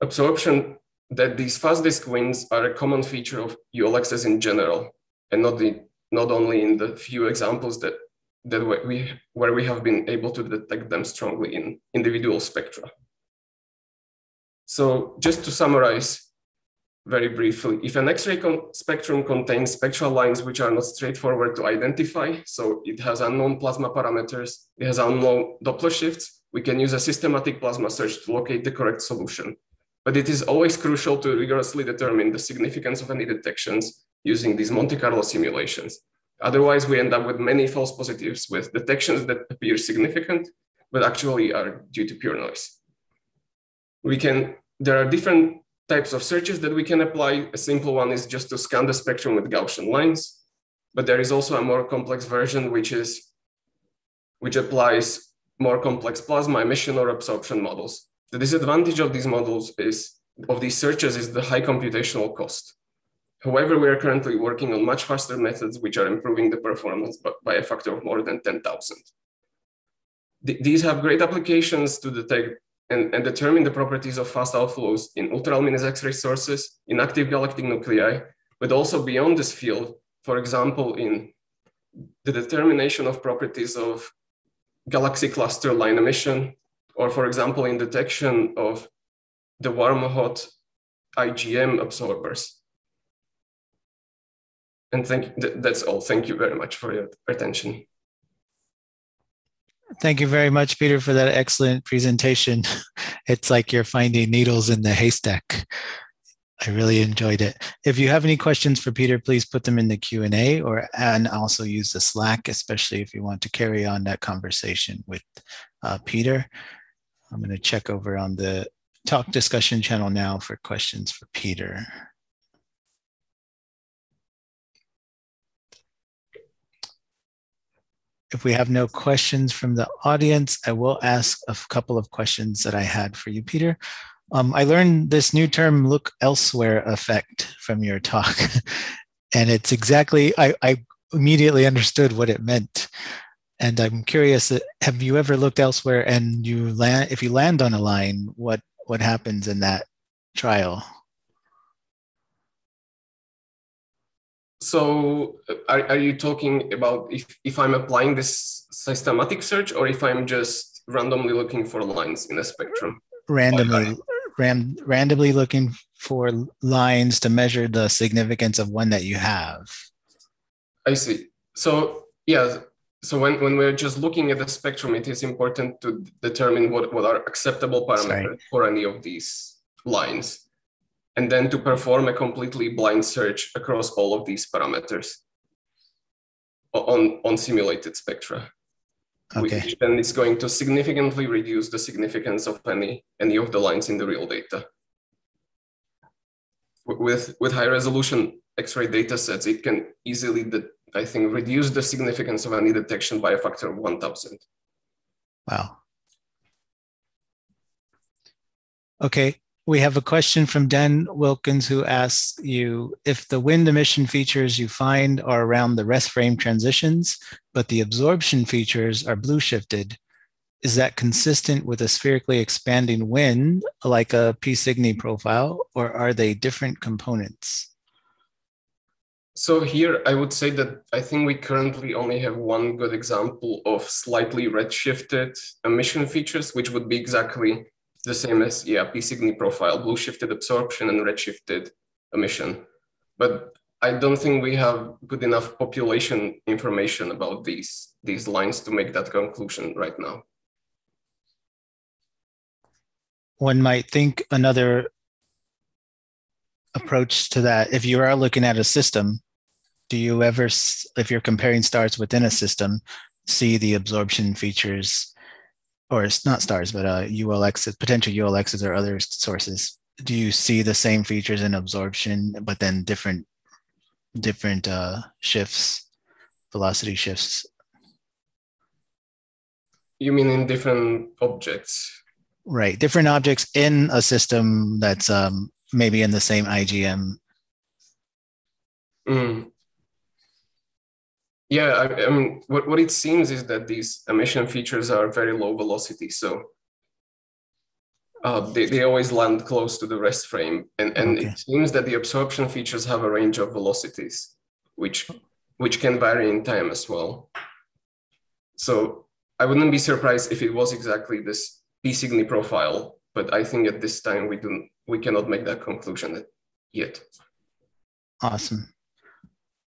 Speaker 5: absorption that these fast disk winds are a common feature of ULXs in general, and not the not only in the few examples that that we where we have been able to detect them strongly in individual spectra. So just to summarize very briefly, if an X-ray con spectrum contains spectral lines which are not straightforward to identify, so it has unknown plasma parameters, it has unknown Doppler shifts, we can use a systematic plasma search to locate the correct solution but it is always crucial to rigorously determine the significance of any detections using these Monte Carlo simulations. Otherwise, we end up with many false positives with detections that appear significant, but actually are due to pure noise. We can, there are different types of searches that we can apply. A simple one is just to scan the spectrum with Gaussian lines, but there is also a more complex version, which is, which applies more complex plasma emission or absorption models. The disadvantage of these models is, of these searches is the high computational cost. However, we are currently working on much faster methods which are improving the performance by a factor of more than 10,000. These have great applications to detect and, and, determine the properties of fast outflows in ultra-luminous X-ray sources, in active galactic nuclei, but also beyond this field, for example, in the determination of properties of galaxy cluster line emission, or for example, in detection of the warm hot IGM absorbers. And thank that's all. Thank you very much for your attention.
Speaker 1: Thank you very much, Peter, for that excellent presentation. It's like you're finding needles in the haystack. I really enjoyed it. If you have any questions for Peter, please put them in the Q&A or and also use the Slack, especially if you want to carry on that conversation with uh, Peter. I'm going to check over on the talk discussion channel now for questions for Peter. If we have no questions from the audience, I will ask a couple of questions that I had for you, Peter. Um, I learned this new term, look elsewhere effect from your talk. and it's exactly, I, I immediately understood what it meant. And I'm curious, uh, have you ever looked elsewhere and you land, if you land on a line, what, what happens in that trial?
Speaker 5: So are, are you talking about if, if I'm applying this systematic search or if I'm just randomly looking for lines in a spectrum?
Speaker 1: Randomly, ran, randomly looking for lines to measure the significance of one that you have.
Speaker 5: I see. So yeah, so when, when we're just looking at the spectrum, it is important to determine what, what are acceptable parameters Sorry. for any of these lines. And then to perform a completely blind search across all of these parameters on, on simulated spectra. Okay. Which then is going to significantly reduce the significance of any, any of the lines in the real data. With, with high resolution X-ray data sets, it can easily I think, reduce the significance of any detection by a factor of 1000.
Speaker 1: Wow. Okay, we have a question from Dan Wilkins who asks you if the wind emission features you find are around the rest frame transitions, but the absorption features are blue shifted, is that consistent with a spherically expanding wind like a P Cygni profile, or are they different components?
Speaker 5: So here I would say that I think we currently only have one good example of slightly redshifted emission features, which would be exactly the same as yeah P-Cygni profile blue shifted absorption and red shifted emission. But i don't think we have good enough population information about these these lines to make that conclusion right now.
Speaker 1: One might think another approach to that if you are looking at a system do you ever if you're comparing stars within a system see the absorption features or it's not stars, but uh, ULXs, potential ULXs or other sources, do you see the same features in absorption, but then different different uh, shifts, velocity shifts?
Speaker 5: You mean in different objects?
Speaker 1: Right, different objects in a system that's um, maybe in the same IGM.
Speaker 5: Mm. Yeah, I, I, mean, what, what it seems is that these emission features are very low velocity. So uh, they, they always land close to the rest frame. And, and okay. it seems that the absorption features have a range of velocities, which, which can vary in time as well. So I wouldn't be surprised if it was exactly this P-Cygni profile, but I think at this time we, don't, we cannot make that conclusion yet.
Speaker 1: Awesome.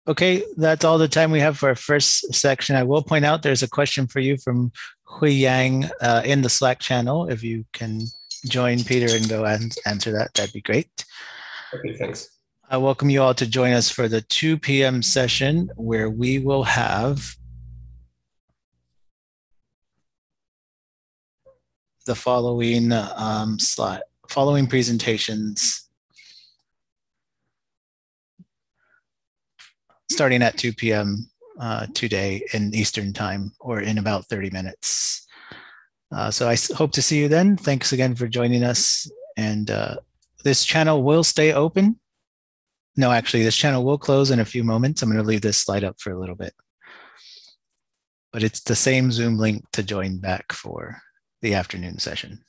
Speaker 1: Okay, that's all the time we have for our first section. I will point out there's a question for you from Hui Yang uh, in the Slack channel. If you can join Peter and go and answer that, that'd be great.
Speaker 5: Okay, thanks.
Speaker 1: I welcome you all to join us for the 2 p.m. session where we will have the following um, slide, following presentations starting at 2 p.m. Uh, today in Eastern time or in about 30 minutes. Uh, so I hope to see you then. Thanks again for joining us. And uh, this channel will stay open. No, actually, this channel will close in a few moments. I'm going to leave this slide up for a little bit. But it's the same Zoom link to join back for the afternoon session.